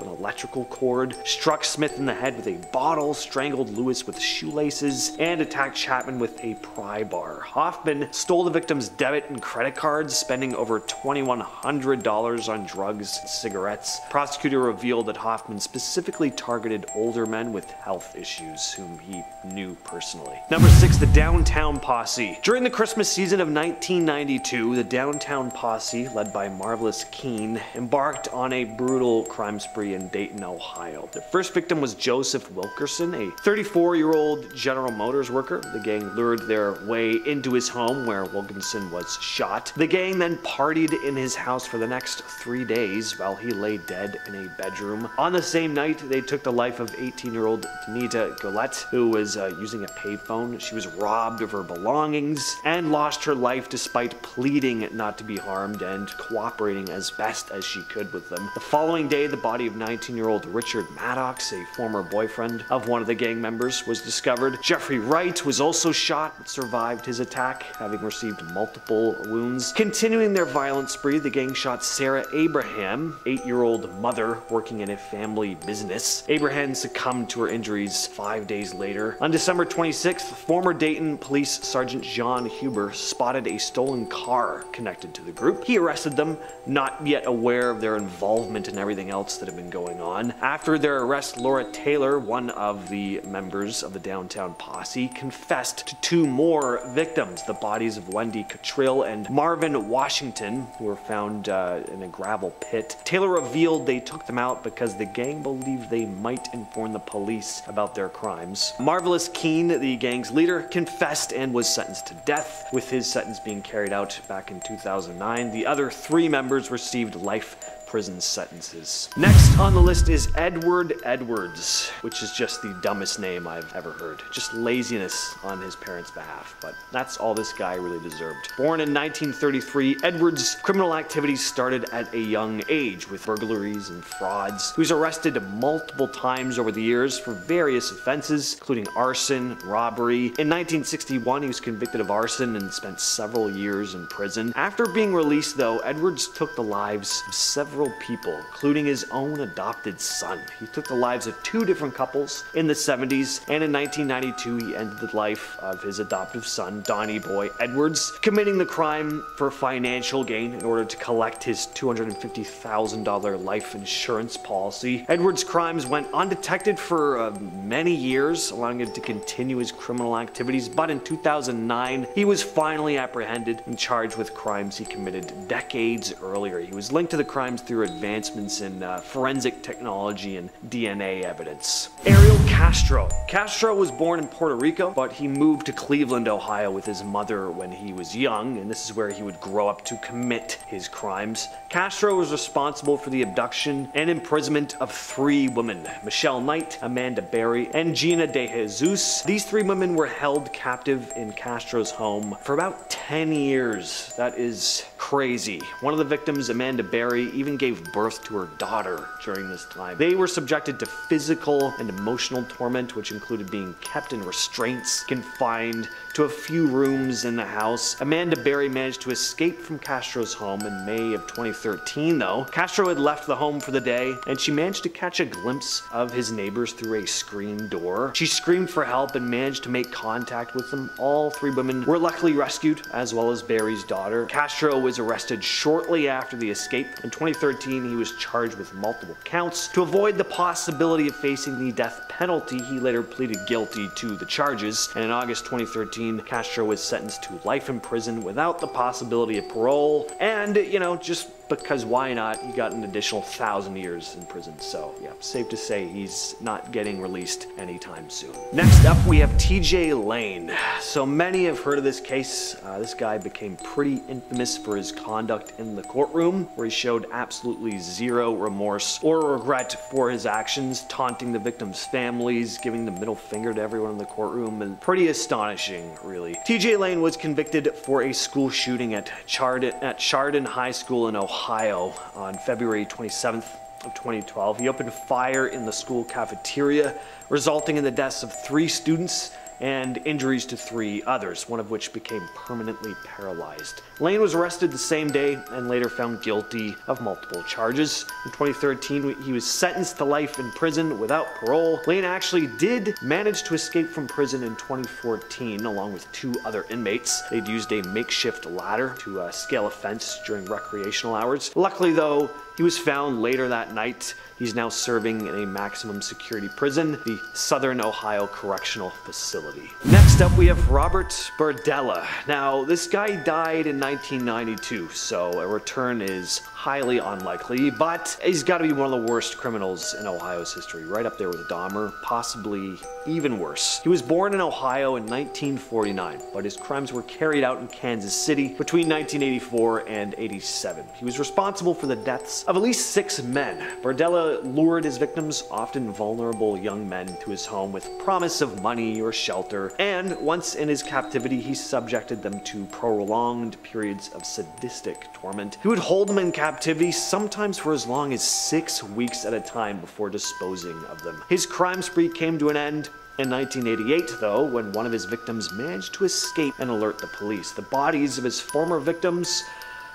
an electrical cord, struck Smith in the head with a bottle, strangled Lewis with shoelaces, and attacked Chapman with a pry bar. Hoffman stole the victim's debit and credit cards, spending over $2,100 on drugs and cigarettes. Prosecutor revealed that Hoffman specifically targeted older men with health issues whom he knew personally. Number 6. The Downtown Posse During the Christmas season of 1992, the Downtown Posse, led by Marvelous Keene, embarked on a brutal crime spree in Dayton, Ohio. Their first victim was Joseph Wilkerson, a 34-year-old General Motors worker. The gang lured their way into his home where Wilkerson was shot. The gang then partied in his house for the next three days while he lay dead in a bedroom. On the same night, they took the life of 18-year-old Danita Gullette, who was uh, using a payphone. She was robbed of her belongings and lost her life despite pleading not to be harmed and cooperating as best as she could with them. The following day, the body of 19-year-old Richard Maddox, a former boyfriend of one of the gang members, was discovered. Jeffrey Wright was also shot but survived his attack, having received multiple wounds. Continuing their violent spree, the gang shot Sarah Abraham, eight-year-old mother working in a family business. Abraham succumbed to her injuries five days later. On December 26th, former Dayton Police Sergeant John Huber spotted a stolen car connected to the group. He arrested them, not yet aware of their involvement in everything else that had been going on. After their arrest, Laura Taylor, one of the members of the downtown posse, confessed to two more victims, the bodies of Wendy Cottrill and Marvin Washington, who were found uh, in a gravel pit. Taylor revealed they took them out because the gang believed they might inform the police about their crimes. Marvelous Keene, the gang's leader, confessed and was sentenced to death, with his sentence being carried out back in 2009. The other three members received life prison sentences. Next on the list is Edward Edwards, which is just the dumbest name I've ever heard. Just laziness on his parents' behalf, but that's all this guy really deserved. Born in 1933, Edwards' criminal activities started at a young age with burglaries and frauds. He was arrested multiple times over the years for various offenses, including arson, robbery. In 1961, he was convicted of arson and spent several years in prison. After being released, though, Edwards took the lives of several several people, including his own adopted son. He took the lives of two different couples in the 70s, and in 1992 he ended the life of his adoptive son, Donnie Boy Edwards, committing the crime for financial gain in order to collect his $250,000 life insurance policy. Edwards' crimes went undetected for uh, many years, allowing him to continue his criminal activities, but in 2009 he was finally apprehended and charged with crimes he committed decades earlier. He was linked to the crimes through advancements in uh, forensic technology and DNA evidence. Ariel Castro. Castro was born in Puerto Rico, but he moved to Cleveland, Ohio with his mother when he was young, and this is where he would grow up to commit his crimes. Castro was responsible for the abduction and imprisonment of three women, Michelle Knight, Amanda Berry, and Gina De Jesus. These three women were held captive in Castro's home for about 10 years. That is crazy. One of the victims, Amanda Berry, even gave birth to her daughter during this time. They were subjected to physical and emotional torment, which included being kept in restraints, confined to a few rooms in the house. Amanda Berry managed to escape from Castro's home in May of 2013, though. Castro had left the home for the day, and she managed to catch a glimpse of his neighbors through a screen door. She screamed for help and managed to make contact with them. All three women were luckily rescued, as well as Berry's daughter. Castro was arrested shortly after the escape. In 2013, he was charged with multiple counts. To avoid the possibility of facing the death penalty, he later pleaded guilty to the charges, and in August 2013, Castro was sentenced to life in prison without the possibility of parole, and, you know, just because why not? He got an additional thousand years in prison. So, yeah, safe to say he's not getting released anytime soon. Next up, we have TJ Lane. So, many have heard of this case. Uh, this guy became pretty infamous for his conduct in the courtroom, where he showed absolutely zero remorse or regret for his actions, taunting the victims' families, giving the middle finger to everyone in the courtroom, and pretty astonishing, really. TJ Lane was convicted for a school shooting at Chardon, at Chardon High School in Ohio Ohio on February 27th of 2012. He opened fire in the school cafeteria, resulting in the deaths of three students and injuries to three others, one of which became permanently paralyzed. Lane was arrested the same day and later found guilty of multiple charges. In 2013, he was sentenced to life in prison without parole. Lane actually did manage to escape from prison in 2014 along with two other inmates. They'd used a makeshift ladder to uh, scale a fence during recreational hours. Luckily, though, he was found later that night. He's now serving in a maximum security prison, the Southern Ohio Correctional Facility. Next up, we have Robert Berdella. Now, this guy died in 1992, so a return is highly unlikely, but he's got to be one of the worst criminals in Ohio's history, right up there with Dahmer, possibly even worse. He was born in Ohio in 1949, but his crimes were carried out in Kansas City between 1984 and 87. He was responsible for the deaths of at least six men. Berdella lured his victims, often vulnerable young men, to his home with promise of money or shelter, and once in his captivity, he subjected them to prolonged periods of sadistic torment. He would hold them in captivity captivity, sometimes for as long as six weeks at a time before disposing of them. His crime spree came to an end in 1988, though, when one of his victims managed to escape and alert the police. The bodies of his former victims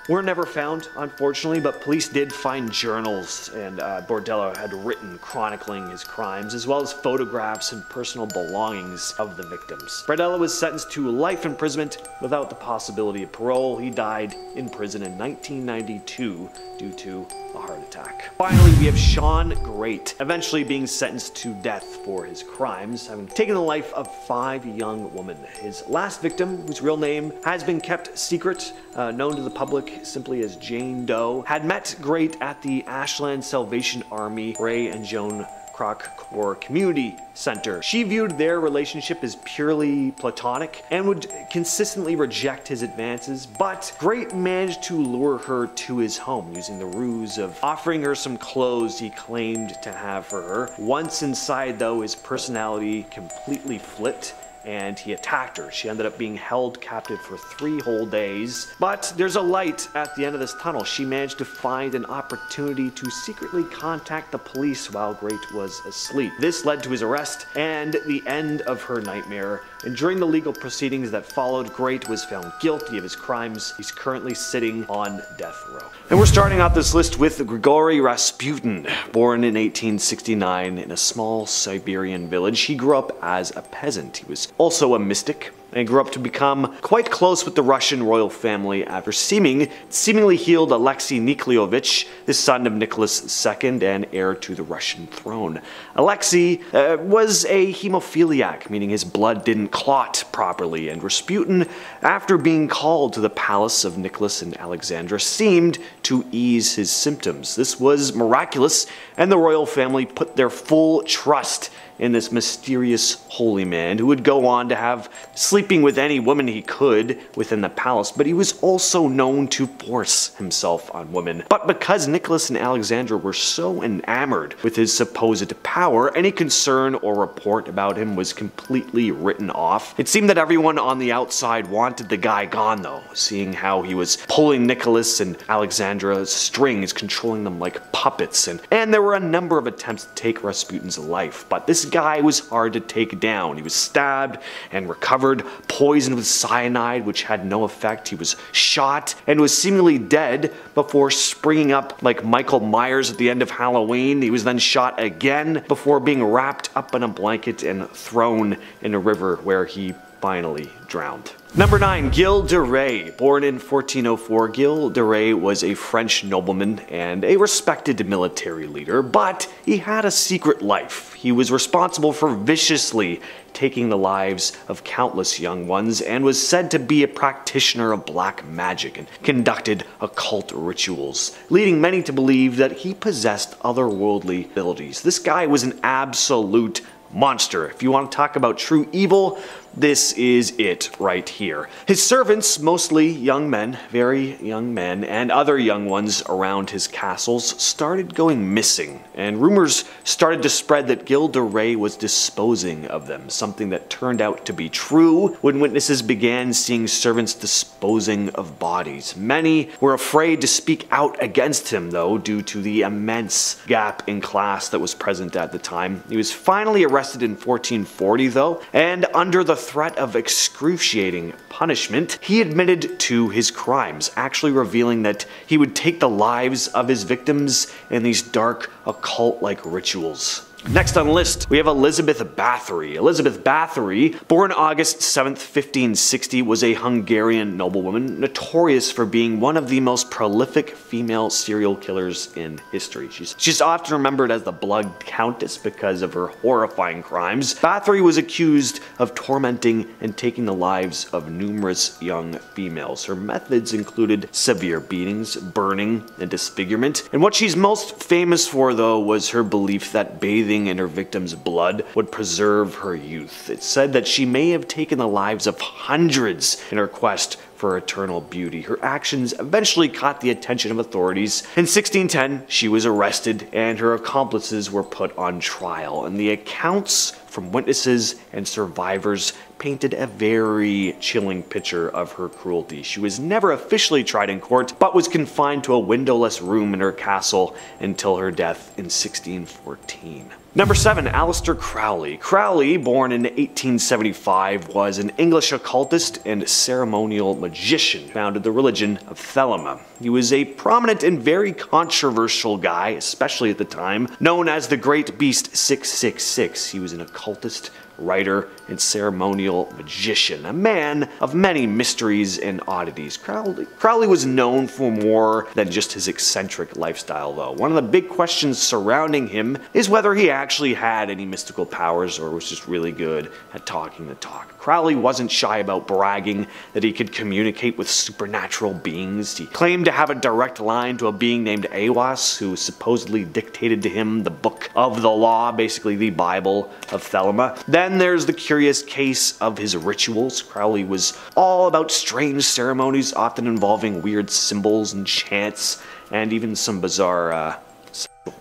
were never found, unfortunately, but police did find journals and uh, Berdella had written chronicling his crimes, as well as photographs and personal belongings of the victims. Berdella was sentenced to life imprisonment without the possibility of parole. He died in prison in 1992 due to a heart attack. Finally, we have Shawn Grate, eventually being sentenced to death for his crimes, having taken the life of five young women. His last victim, whose real name has been kept secret, uh, known to the public simply as Jane Doe, had met Grate at the Ashland Salvation Army, Ray and Joan Kroc Community Center. She viewed their relationship as purely platonic and would consistently reject his advances, but Grate managed to lure her to his home using the ruse of offering her some clothes he claimed to have for her. Once inside though, his personality completely flipped and he attacked her. She ended up being held captive for three whole days. But there's a light at the end of this tunnel. She managed to find an opportunity to secretly contact the police while Grate was asleep. This led to his arrest and the end of her nightmare. And during the legal proceedings that followed, Grate was found guilty of his crimes. He's currently sitting on death row. And we're starting out this list with Grigory Rasputin, born in 1869 in a small Siberian village. He grew up as a peasant. He was also a mystic, and grew up to become quite close with the Russian royal family after seeming, seemingly healed Alexei Nikolaevich, the son of Nicholas II and heir to the Russian throne. Alexei uh, was a hemophiliac, meaning his blood didn't clot properly, and Rasputin, after being called to the palace of Nicholas and Alexandra, seemed to ease his symptoms. This was miraculous, and the royal family put their full trust in this mysterious holy man who would go on to have sleeping with any woman he could within the palace, but he was also known to force himself on women. But because Nicholas and Alexandra were so enamored with his supposed power, any concern or report about him was completely written off. It seemed that everyone on the outside wanted the guy gone though, seeing how he was pulling Nicholas and Alexandra's strings, controlling them like puppets, and, and there were a number of attempts to take Rasputin's life, but this guy was hard to take down. He was stabbed and recovered, poisoned with cyanide, which had no effect. He was shot and was seemingly dead before springing up like Michael Myers at the end of Halloween. He was then shot again before being wrapped up in a blanket and thrown in a river where he finally drowned. Number 9. Gilles de Rais. Born in 1404, Gilles de Rais was a French nobleman and a respected military leader, but he had a secret life. He was responsible for viciously taking the lives of countless young ones and was said to be a practitioner of black magic and conducted occult rituals, leading many to believe that he possessed otherworldly abilities. This guy was an absolute monster. If you want to talk about true evil, this is it right here. His servants, mostly young men, very young men, and other young ones around his castles, started going missing, and rumors started to spread that Gilles de Rais was disposing of them, something that turned out to be true when witnesses began seeing servants disposing of bodies. Many were afraid to speak out against him, though, due to the immense gap in class that was present at the time. He was finally arrested in 1440, though, and under the threat of excruciating punishment, he admitted to his crimes, actually revealing that he would take the lives of his victims in these dark, occult like rituals. Next on the list, we have Elizabeth Bathory. Elizabeth Bathory, born August 7th, 1560, was a Hungarian noblewoman notorious for being one of the most prolific female serial killers in history. She's, she's often remembered as the Blood Countess because of her horrifying crimes. Bathory was accused of tormenting and taking the lives of numerous young females. Her methods included severe beatings, burning, and disfigurement. And what she's most famous for, though, was her belief that bathing in her victim's blood would preserve her youth. It's said that she may have taken the lives of hundreds in her quest for eternal beauty. Her actions eventually caught the attention of authorities. In 1610, she was arrested and her accomplices were put on trial, and the accounts from witnesses and survivors painted a very chilling picture of her cruelty. She was never officially tried in court, but was confined to a windowless room in her castle until her death in 1614. Number 7. Aleister Crowley. Crowley, born in 1875, was an English occultist and ceremonial magician, founded the religion of Thelema. He was a prominent and very controversial guy, especially at the time, known as the Great Beast 666. He was an occultist, writer, and ceremonial magician, a man of many mysteries and oddities. Crowley, Crowley was known for more than just his eccentric lifestyle, though. One of the big questions surrounding him is whether he actually had any mystical powers or was just really good at talking the talk. Crowley wasn't shy about bragging that he could communicate with supernatural beings. He claimed to have a direct line to a being named Aiwass, who supposedly dictated to him the book of the law, basically the Bible of Thelema. Then there's the curious case of his rituals. Crowley was all about strange ceremonies, often involving weird symbols and chants, and even some bizarre uh,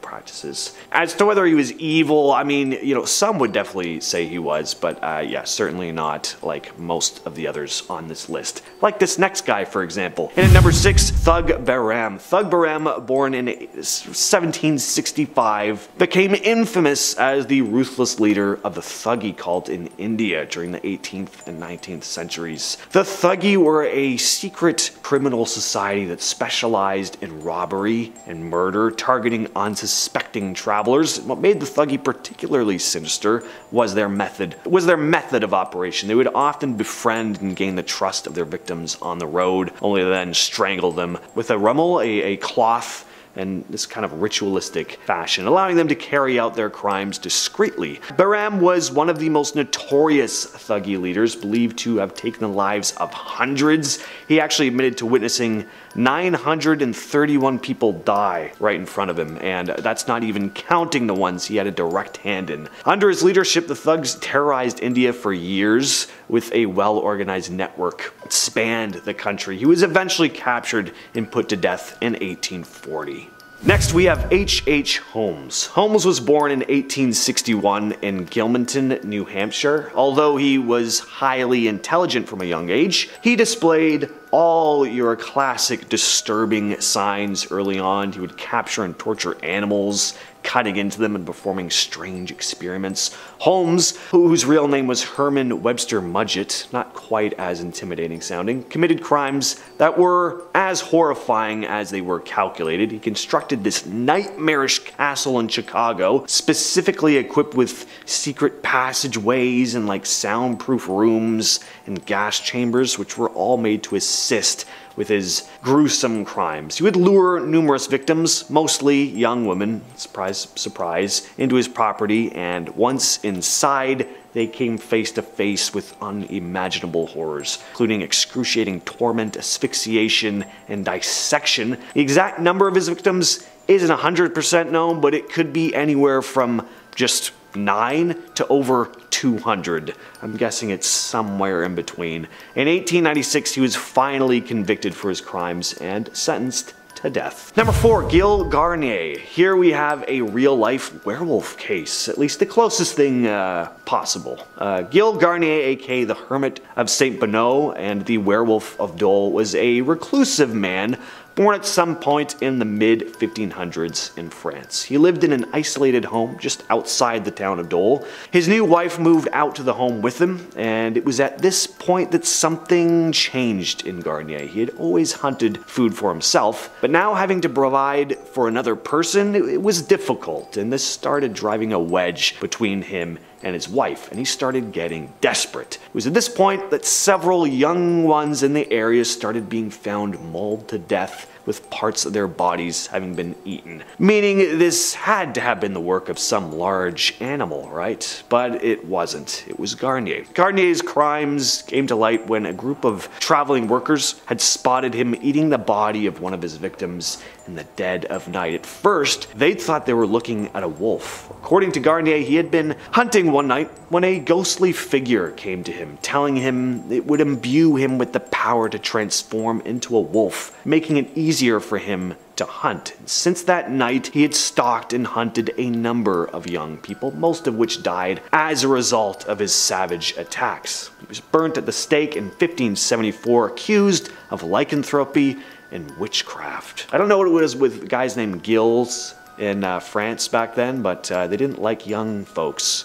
practices. As to whether he was evil, I mean, you know, some would definitely say he was, but uh, yeah, certainly not like most of the others on this list. Like this next guy, for example. And at number six, Thug Behram. Thug Behram, born in 1765, became infamous as the ruthless leader of the Thuggee cult in India during the 18th and 19th centuries. The Thuggee were a secret criminal society that specialized in robbery and murder, targeting unsuspecting travelers. What made the Thuggee particularly sinister was their method. Was their method of operation. They would often befriend and gain the trust of their victims on the road, only to then strangle them with a rumal, a, a cloth in this kind of ritualistic fashion, allowing them to carry out their crimes discreetly. Behram was one of the most notorious Thuggee leaders, believed to have taken the lives of hundreds. He actually admitted to witnessing 931 people die right in front of him, and that's not even counting the ones he had a direct hand in. Under his leadership, the thugs terrorized India for years with a well-organized network that spanned the country. He was eventually captured and put to death in 1840. Next, we have H. H. Holmes. Holmes was born in 1861 in Gilmanton, New Hampshire. Although he was highly intelligent from a young age, he displayed all your classic disturbing signs early on. He would capture and torture animals, cutting into them and performing strange experiments. Holmes, whose real name was Herman Webster Mudgett, not quite as intimidating sounding, committed crimes that were as horrifying as they were calculated. He constructed this nightmarish castle in Chicago, specifically equipped with secret passageways and like soundproof rooms and gas chambers, which were all made to assist with his gruesome crimes. He would lure numerous victims, mostly young women, surprise, surprise, into his property, and once inside, they came face to face with unimaginable horrors, including excruciating torment, asphyxiation, and dissection. The exact number of his victims isn't 100% known, but it could be anywhere from just 9 to over 200. I'm guessing it's somewhere in between. In 1896, he was finally convicted for his crimes and sentenced to death. Number 4. Gil Garnier. Here we have a real-life werewolf case, at least the closest thing uh, possible. Uh, Gil Garnier, aka the Hermit of St. Bonnot and the Werewolf of Dole, was a reclusive man born at some point in the mid 1500s in France. He lived in an isolated home just outside the town of Dole. His new wife moved out to the home with him, and it was at this point that something changed in Garnier. He had always hunted food for himself, but now having to provide for another person, it was difficult, and this started driving a wedge between him and his wife, and he started getting desperate. It was at this point that several young ones in the area started being found mauled to death with parts of their bodies having been eaten. Meaning this had to have been the work of some large animal, right? But it wasn't. It was Garnier. Garnier's crimes came to light when a group of traveling workers had spotted him eating the body of one of his victims in the dead of night. At first, they thought they were looking at a wolf. According to Garnier, he had been hunting one night when a ghostly figure came to him, telling him it would imbue him with the power to transform into a wolf, making it easy easier for him to hunt. Since that night, he had stalked and hunted a number of young people, most of which died as a result of his savage attacks. He was burnt at the stake in 1574, accused of lycanthropy and witchcraft. I don't know what it was with guys named Gilles in uh, France back then, but uh, they didn't like young folks,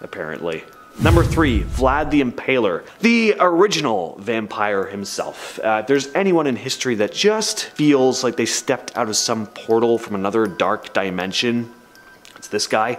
apparently. Number three, Vlad the Impaler, the original vampire himself. Uh, if there's anyone in history that just feels like they stepped out of some portal from another dark dimension, it's this guy.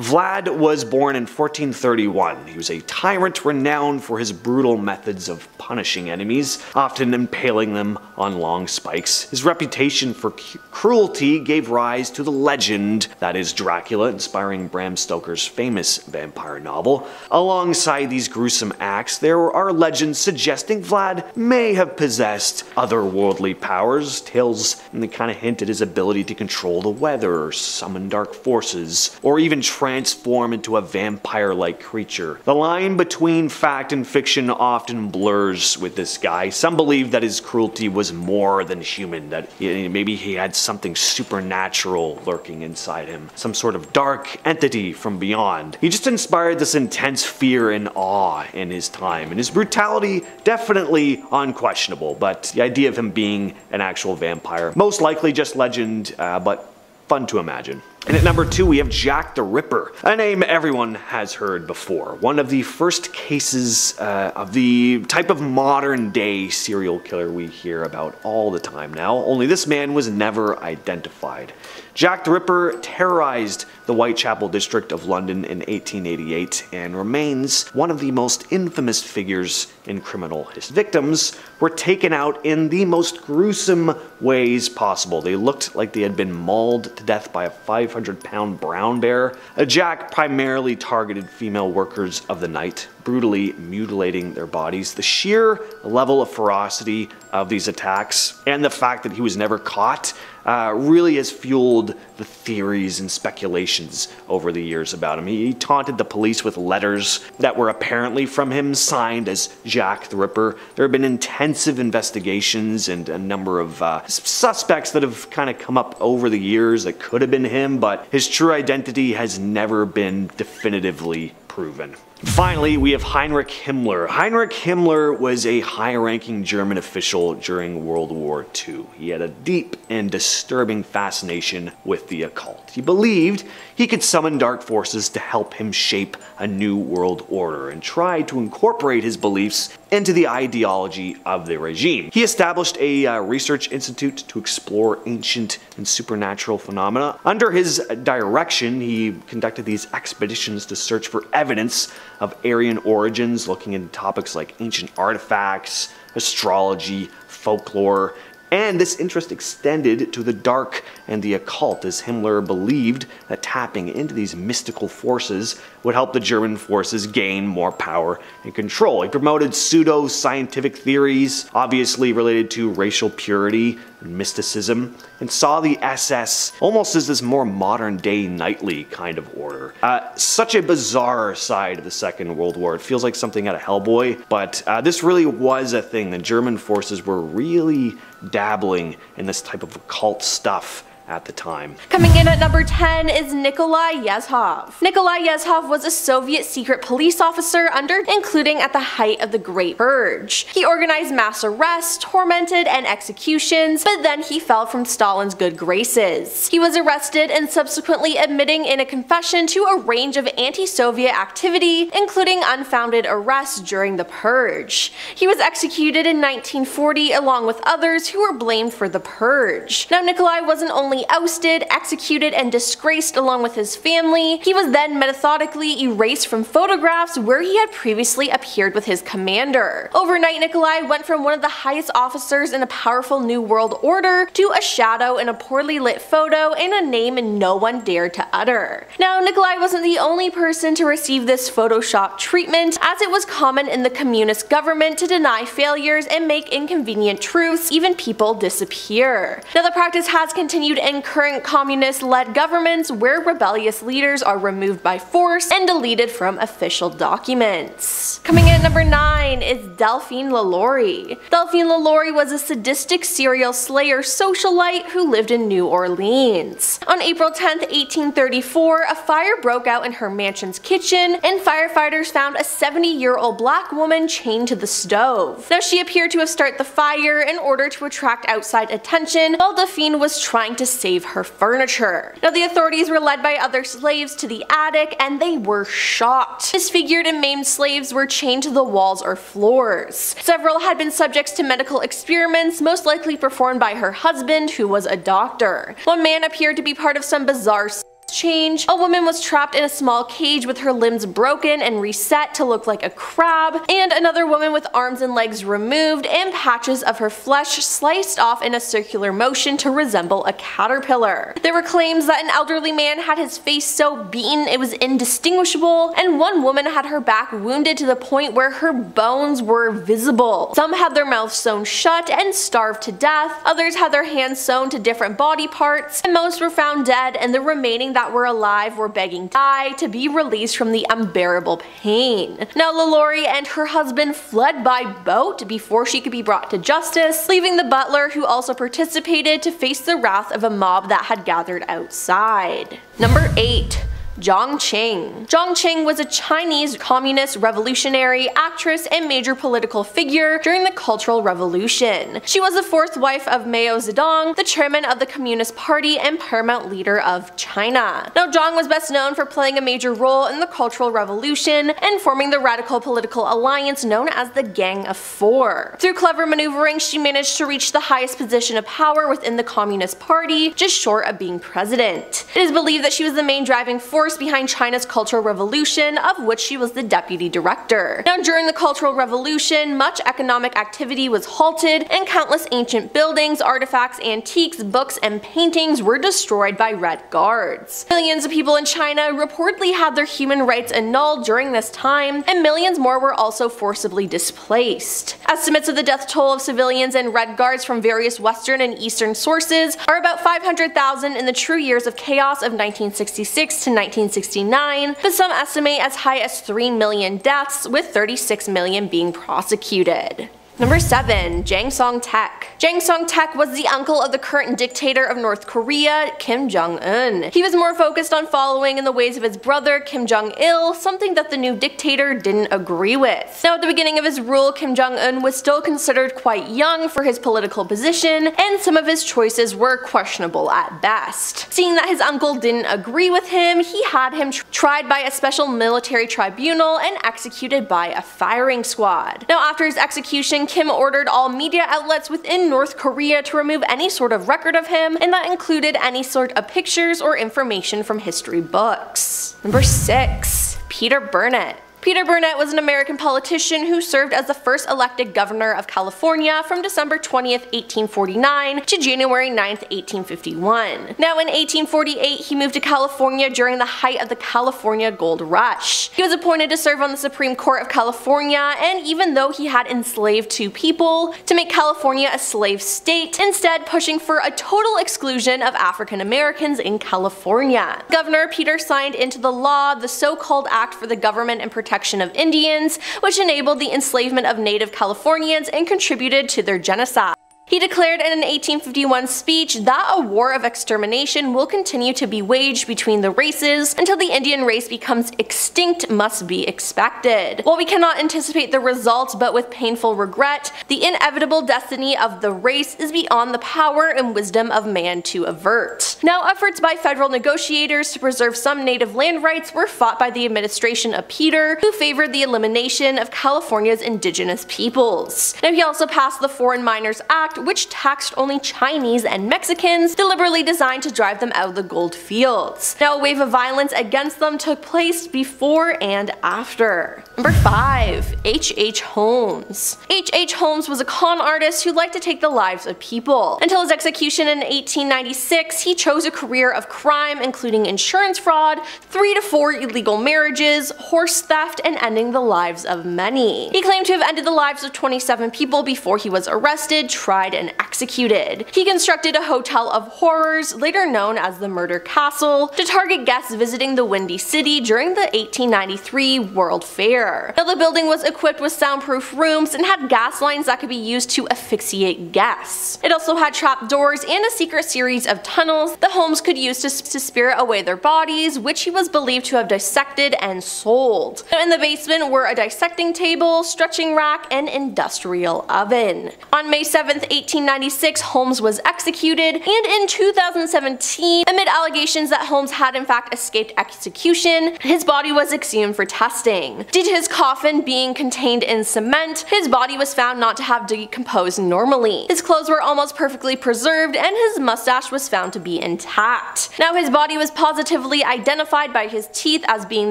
Vlad was born in 1431. He was a tyrant renowned for his brutal methods of punishing enemies, often impaling them on long spikes. His reputation for cruelty gave rise to the legend that is Dracula, inspiring Bram Stoker's famous vampire novel. Alongside these gruesome acts, there are legends suggesting Vlad may have possessed otherworldly powers. Tales that kind of hint at his ability to control the weather, summon dark forces, or even transform into a vampire-like creature. The line between fact and fiction often blurs with this guy. Some believe that his cruelty was more than human, that maybe he had something supernatural lurking inside him, some sort of dark entity from beyond. He just inspired this intense fear and awe in his time, and his brutality definitely unquestionable, but the idea of him being an actual vampire, most likely just legend, uh, but fun to imagine. And at number two, we have Jack the Ripper, a name everyone has heard before. One of the first cases uh, of the type of modern day serial killer we hear about all the time now, only this man was never identified. Jack the Ripper terrorized the Whitechapel district of London in 1888 and remains one of the most infamous figures in criminal history. Victims were taken out in the most gruesome ways possible. They looked like they had been mauled to death by a 500 pound brown bear. Jack primarily targeted female workers of the night, brutally mutilating their bodies. The sheer level of ferocity of these attacks and the fact that he was never caught uh, really has fueled the theories and speculations over the years about him. He, he taunted the police with letters that were apparently from him, signed as Jack the Ripper. There have been intensive investigations and a number of uh, suspects that have kind of come up over the years that could have been him, but his true identity has never been definitively proven. Finally, we have Heinrich Himmler. Heinrich Himmler was a high-ranking German official during World War II. He had a deep and disturbing fascination with the occult. He believed he could summon dark forces to help him shape a new world order and try to incorporate his beliefs into the ideology of the regime. He established a uh, research institute to explore ancient and supernatural phenomena. Under his direction, he conducted these expeditions to search for evidence of Aryan origins, looking into topics like ancient artifacts, astrology, folklore, and this interest extended to the dark and the occult, as Himmler believed that tapping into these mystical forces would help the German forces gain more power and control. He promoted pseudo-scientific theories, obviously related to racial purity and mysticism, and saw the SS almost as this more modern-day knightly kind of order. Uh, such a bizarre side of the Second World War. It feels like something out of Hellboy, but uh, this really was a thing. The German forces were really dabbling in this type of occult stuff at the time. Coming in at number 10 is Nikolai Yezhov. Nikolai Yezhov was a Soviet secret police officer under including at the height of the Great Purge. He organized mass arrests, tormented, and executions, but then he fell from Stalin's good graces. He was arrested and subsequently admitting in a confession to a range of anti-Soviet activity, including unfounded arrests during the Purge. He was executed in 1940 along with others who were blamed for the Purge. Now Nikolai wasn't only ousted, executed, and disgraced along with his family. He was then methodically erased from photographs where he had previously appeared with his commander. Overnight, Nikolai went from one of the highest officers in a powerful New World Order to a shadow in a poorly lit photo and a name no one dared to utter. Now, Nikolai wasn't the only person to receive this Photoshop treatment, as it was common in the communist government to deny failures and make inconvenient truths even people disappear. Now, the practice has continued current communist-led governments where rebellious leaders are removed by force and deleted from official documents. Coming in at number 9 is Delphine LaLaurie. Delphine LaLaurie was a sadistic serial slayer socialite who lived in New Orleans. On April 10, 1834, a fire broke out in her mansion's kitchen and firefighters found a 70-year-old black woman chained to the stove. Now she appeared to have started the fire in order to attract outside attention while Delphine was trying to save her furniture. Now the authorities were led by other slaves to the attic and they were shocked. Disfigured and maimed slaves were chained to the walls or floors. Several had been subjects to medical experiments, most likely performed by her husband, who was a doctor. One man appeared to be part of some bizarre change, a woman was trapped in a small cage with her limbs broken and reset to look like a crab, and another woman with arms and legs removed and patches of her flesh sliced off in a circular motion to resemble a caterpillar. There were claims that an elderly man had his face so beaten it was indistinguishable, and one woman had her back wounded to the point where her bones were visible. Some had their mouths sewn shut and starved to death, others had their hands sewn to different body parts, and most were found dead and the remaining that were alive were begging die to be released from the unbearable pain. Now LaLaurie and her husband fled by boat before she could be brought to justice, leaving the butler who also participated to face the wrath of a mob that had gathered outside. Number 8. Jiang Qing. Jiang Qing was a Chinese communist revolutionary, actress, and major political figure during the Cultural Revolution. She was the fourth wife of Mao Zedong, the chairman of the Communist Party and paramount leader of China. Now Jiang was best known for playing a major role in the Cultural Revolution and forming the radical political alliance known as the Gang of Four. Through clever maneuvering, she managed to reach the highest position of power within the Communist Party, just short of being president. It is believed that she was the main driving force force behind China's Cultural Revolution, of which she was the deputy director. Now during the Cultural Revolution, much economic activity was halted and countless ancient buildings, artifacts, antiques, books, and paintings were destroyed by Red Guards. Millions of people in China reportedly had their human rights annulled during this time, and millions more were also forcibly displaced. Estimates of the death toll of civilians and Red Guards from various Western and Eastern sources are about 500,000 in the true years of chaos of 1966 to 19 1969, but some estimate as high as 3 million deaths, with 36 million being prosecuted. Number 7. Jang Song-taek Jang Song-taek was the uncle of the current dictator of North Korea, Kim Jong-un. He was more focused on following in the ways of his brother, Kim Jong-il, something that the new dictator didn't agree with. Now at the beginning of his rule, Kim Jong-un was still considered quite young for his political position, and some of his choices were questionable at best. Seeing that his uncle didn't agree with him, he had him tr tried by a special military tribunal and executed by a firing squad. Now after his execution, Kim ordered all media outlets within North Korea to remove any sort of record of him, and that included any sort of pictures or information from history books. Number 6. Peter Burnett Peter Burnett was an American politician who served as the first elected governor of California from December 20th, 1849 to January 9th, 1851. Now in 1848 he moved to California during the height of the California Gold Rush. He was appointed to serve on the Supreme Court of California and even though he had enslaved two people, to make California a slave state, instead pushing for a total exclusion of African Americans in California. Governor Peter signed into the law the so-called Act for the Government and Protection protection of Indians, which enabled the enslavement of native Californians and contributed to their genocide. He declared in an 1851 speech that a war of extermination will continue to be waged between the races until the Indian race becomes extinct must be expected. While we cannot anticipate the results but with painful regret, the inevitable destiny of the race is beyond the power and wisdom of man to avert. Now efforts by federal negotiators to preserve some native land rights were fought by the administration of Peter, who favored the elimination of California's indigenous peoples. Now he also passed the Foreign Miners Act which taxed only Chinese and Mexicans, deliberately designed to drive them out of the gold fields. Now a wave of violence against them took place before and after. Number 5. H.H. H. Holmes H.H. H. Holmes was a con artist who liked to take the lives of people. Until his execution in 1896, he chose a career of crime including insurance fraud, 3 to 4 illegal marriages, horse theft, and ending the lives of many. He claimed to have ended the lives of 27 people before he was arrested, tried, tried and executed. He constructed a hotel of horrors, later known as the Murder Castle, to target guests visiting the Windy City during the 1893 World Fair. Now the building was equipped with soundproof rooms and had gas lines that could be used to asphyxiate guests. It also had trap doors and a secret series of tunnels that Holmes could use to, to spirit away their bodies, which he was believed to have dissected and sold. Now, in the basement were a dissecting table, stretching rack, and industrial oven. On May 7, 1896, Holmes was executed, and in 2017, amid allegations that Holmes had in fact escaped execution, his body was exhumed for testing. Due to his coffin being contained in cement, his body was found not to have decomposed normally. His clothes were almost perfectly preserved, and his mustache was found to be intact. Now his body was positively identified by his teeth as being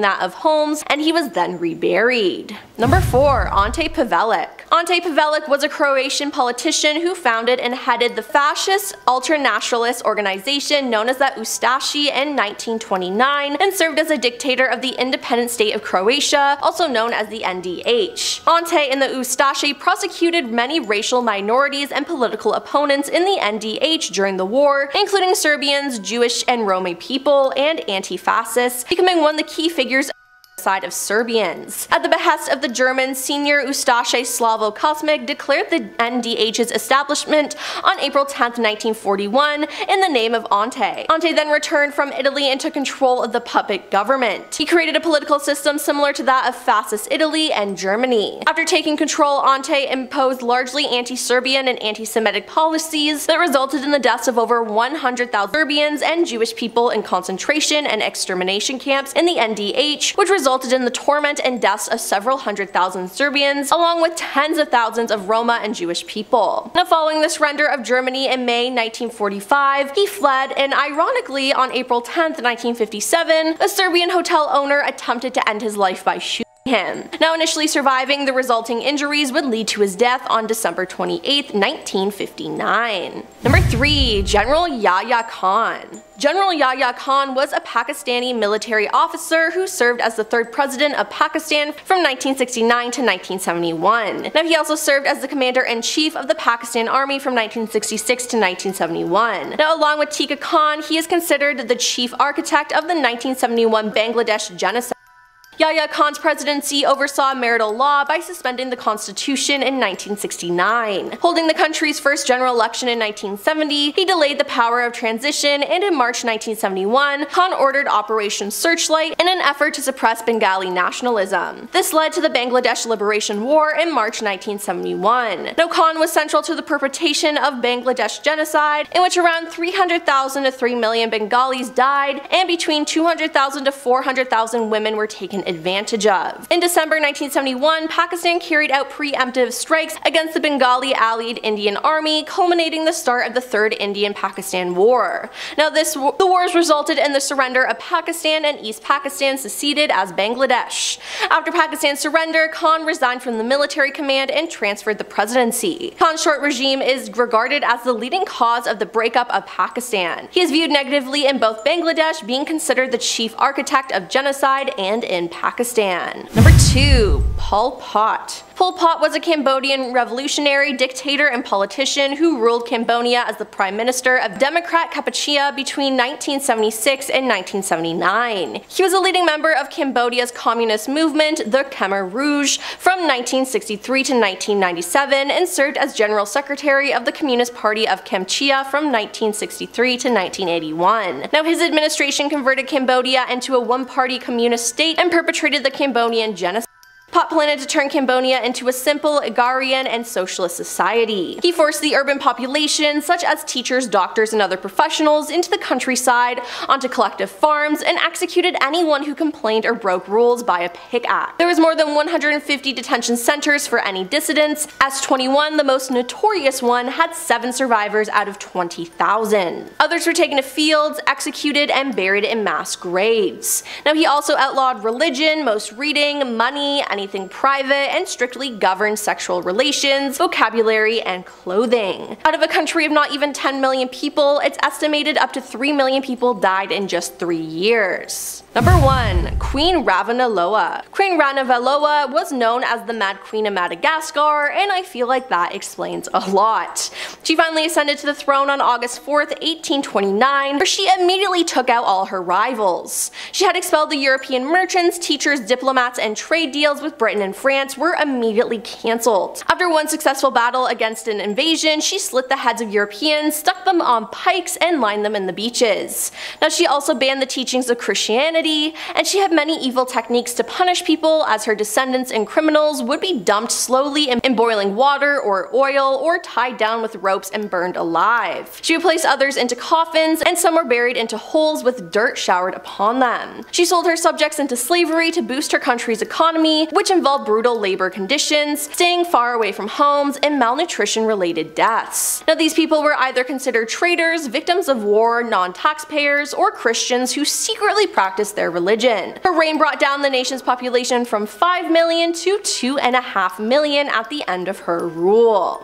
that of Holmes, and he was then reburied. Number 4. Ante Pavelic Ante Pavelic was a Croatian politician who founded and headed the fascist ultranationalist organization known as the Ustashi in 1929 and served as a dictator of the independent state of Croatia, also known as the NDH. Ante and the Ustashi prosecuted many racial minorities and political opponents in the NDH during the war, including Serbians, Jewish and Roma people, and anti-fascists, becoming one of the key figures side of Serbians. At the behest of the German senior Ustaše Slavo Kosmic declared the NDH's establishment on April 10, 1941 in the name of Ante. Ante then returned from Italy and took control of the puppet government. He created a political system similar to that of fascist Italy and Germany. After taking control, Ante imposed largely anti-Serbian and anti-Semitic policies that resulted in the deaths of over 100,000 Serbians and Jewish people in concentration and extermination camps in the NDH, which resulted resulted in the torment and deaths of several hundred thousand Serbians, along with tens of thousands of Roma and Jewish people. Now following the surrender of Germany in May 1945, he fled and ironically on April 10, 1957, a Serbian hotel owner attempted to end his life by shooting him. Now initially surviving, the resulting injuries would lead to his death on December 28, 1959. Number 3. General Yahya Khan General Yahya Khan was a Pakistani military officer who served as the third president of Pakistan from 1969 to 1971. Now he also served as the commander-in-chief of the Pakistan Army from 1966 to 1971. Now along with Tikka Khan, he is considered the chief architect of the 1971 Bangladesh genocide. Yahya Khan's presidency oversaw marital law by suspending the constitution in 1969. Holding the country's first general election in 1970, he delayed the power of transition and in March 1971, Khan ordered Operation Searchlight in an effort to suppress Bengali nationalism. This led to the Bangladesh Liberation War in March 1971. Now Khan was central to the perpetration of Bangladesh genocide, in which around 300,000 to 3 million Bengalis died and between 200,000 to 400,000 women were taken advantage of. In December 1971, Pakistan carried out preemptive strikes against the Bengali allied Indian Army, culminating the start of the Third Indian-Pakistan War. Now this the wars resulted in the surrender of Pakistan and East Pakistan seceded as Bangladesh. After Pakistan's surrender, Khan resigned from the military command and transferred the presidency. Khan's short regime is regarded as the leading cause of the breakup of Pakistan. He is viewed negatively in both Bangladesh, being considered the chief architect of genocide, and in Pakistan. Number 2. Pol Pot Pol Pot was a Cambodian revolutionary, dictator, and politician who ruled Cambodia as the prime minister of Democrat Kampuchea between 1976 and 1979. He was a leading member of Cambodia's communist movement, the Khmer Rouge, from 1963 to 1997 and served as general secretary of the Communist Party of Kampuchea from 1963 to 1981. Now his administration converted Cambodia into a one-party communist state and perpetrated the Cambodian genocide. Pot planned to turn Cambodia into a simple, agrarian, and socialist society. He forced the urban population, such as teachers, doctors, and other professionals, into the countryside, onto collective farms, and executed anyone who complained or broke rules by a pickaxe. There was more than 150 detention centers for any dissidents, S21, the most notorious one, had 7 survivors out of 20,000. Others were taken to fields, executed, and buried in mass graves. Now he also outlawed religion, most reading, money, and anything private, and strictly governed sexual relations, vocabulary, and clothing. Out of a country of not even 10 million people, it's estimated up to 3 million people died in just 3 years. Number 1. Queen Ravaloa Queen Ravaloa was known as the Mad Queen of Madagascar, and I feel like that explains a lot. She finally ascended to the throne on August 4th, 1829, where she immediately took out all her rivals. She had expelled the European merchants, teachers, diplomats, and trade deals with Britain and France were immediately cancelled. After one successful battle against an invasion, she slit the heads of Europeans, stuck them on pikes, and lined them in the beaches. Now she also banned the teachings of Christianity, and she had many evil techniques to punish people as her descendants and criminals would be dumped slowly in boiling water or oil or tied down with ropes and burned alive. She would place others into coffins, and some were buried into holes with dirt showered upon them. She sold her subjects into slavery to boost her country's economy, which involved brutal labor conditions, staying far away from homes, and malnutrition related deaths. Now these people were either considered traitors, victims of war, non-taxpayers, or Christians who secretly practiced their religion. Her reign brought down the nation's population from 5 million to 2.5 million at the end of her rule.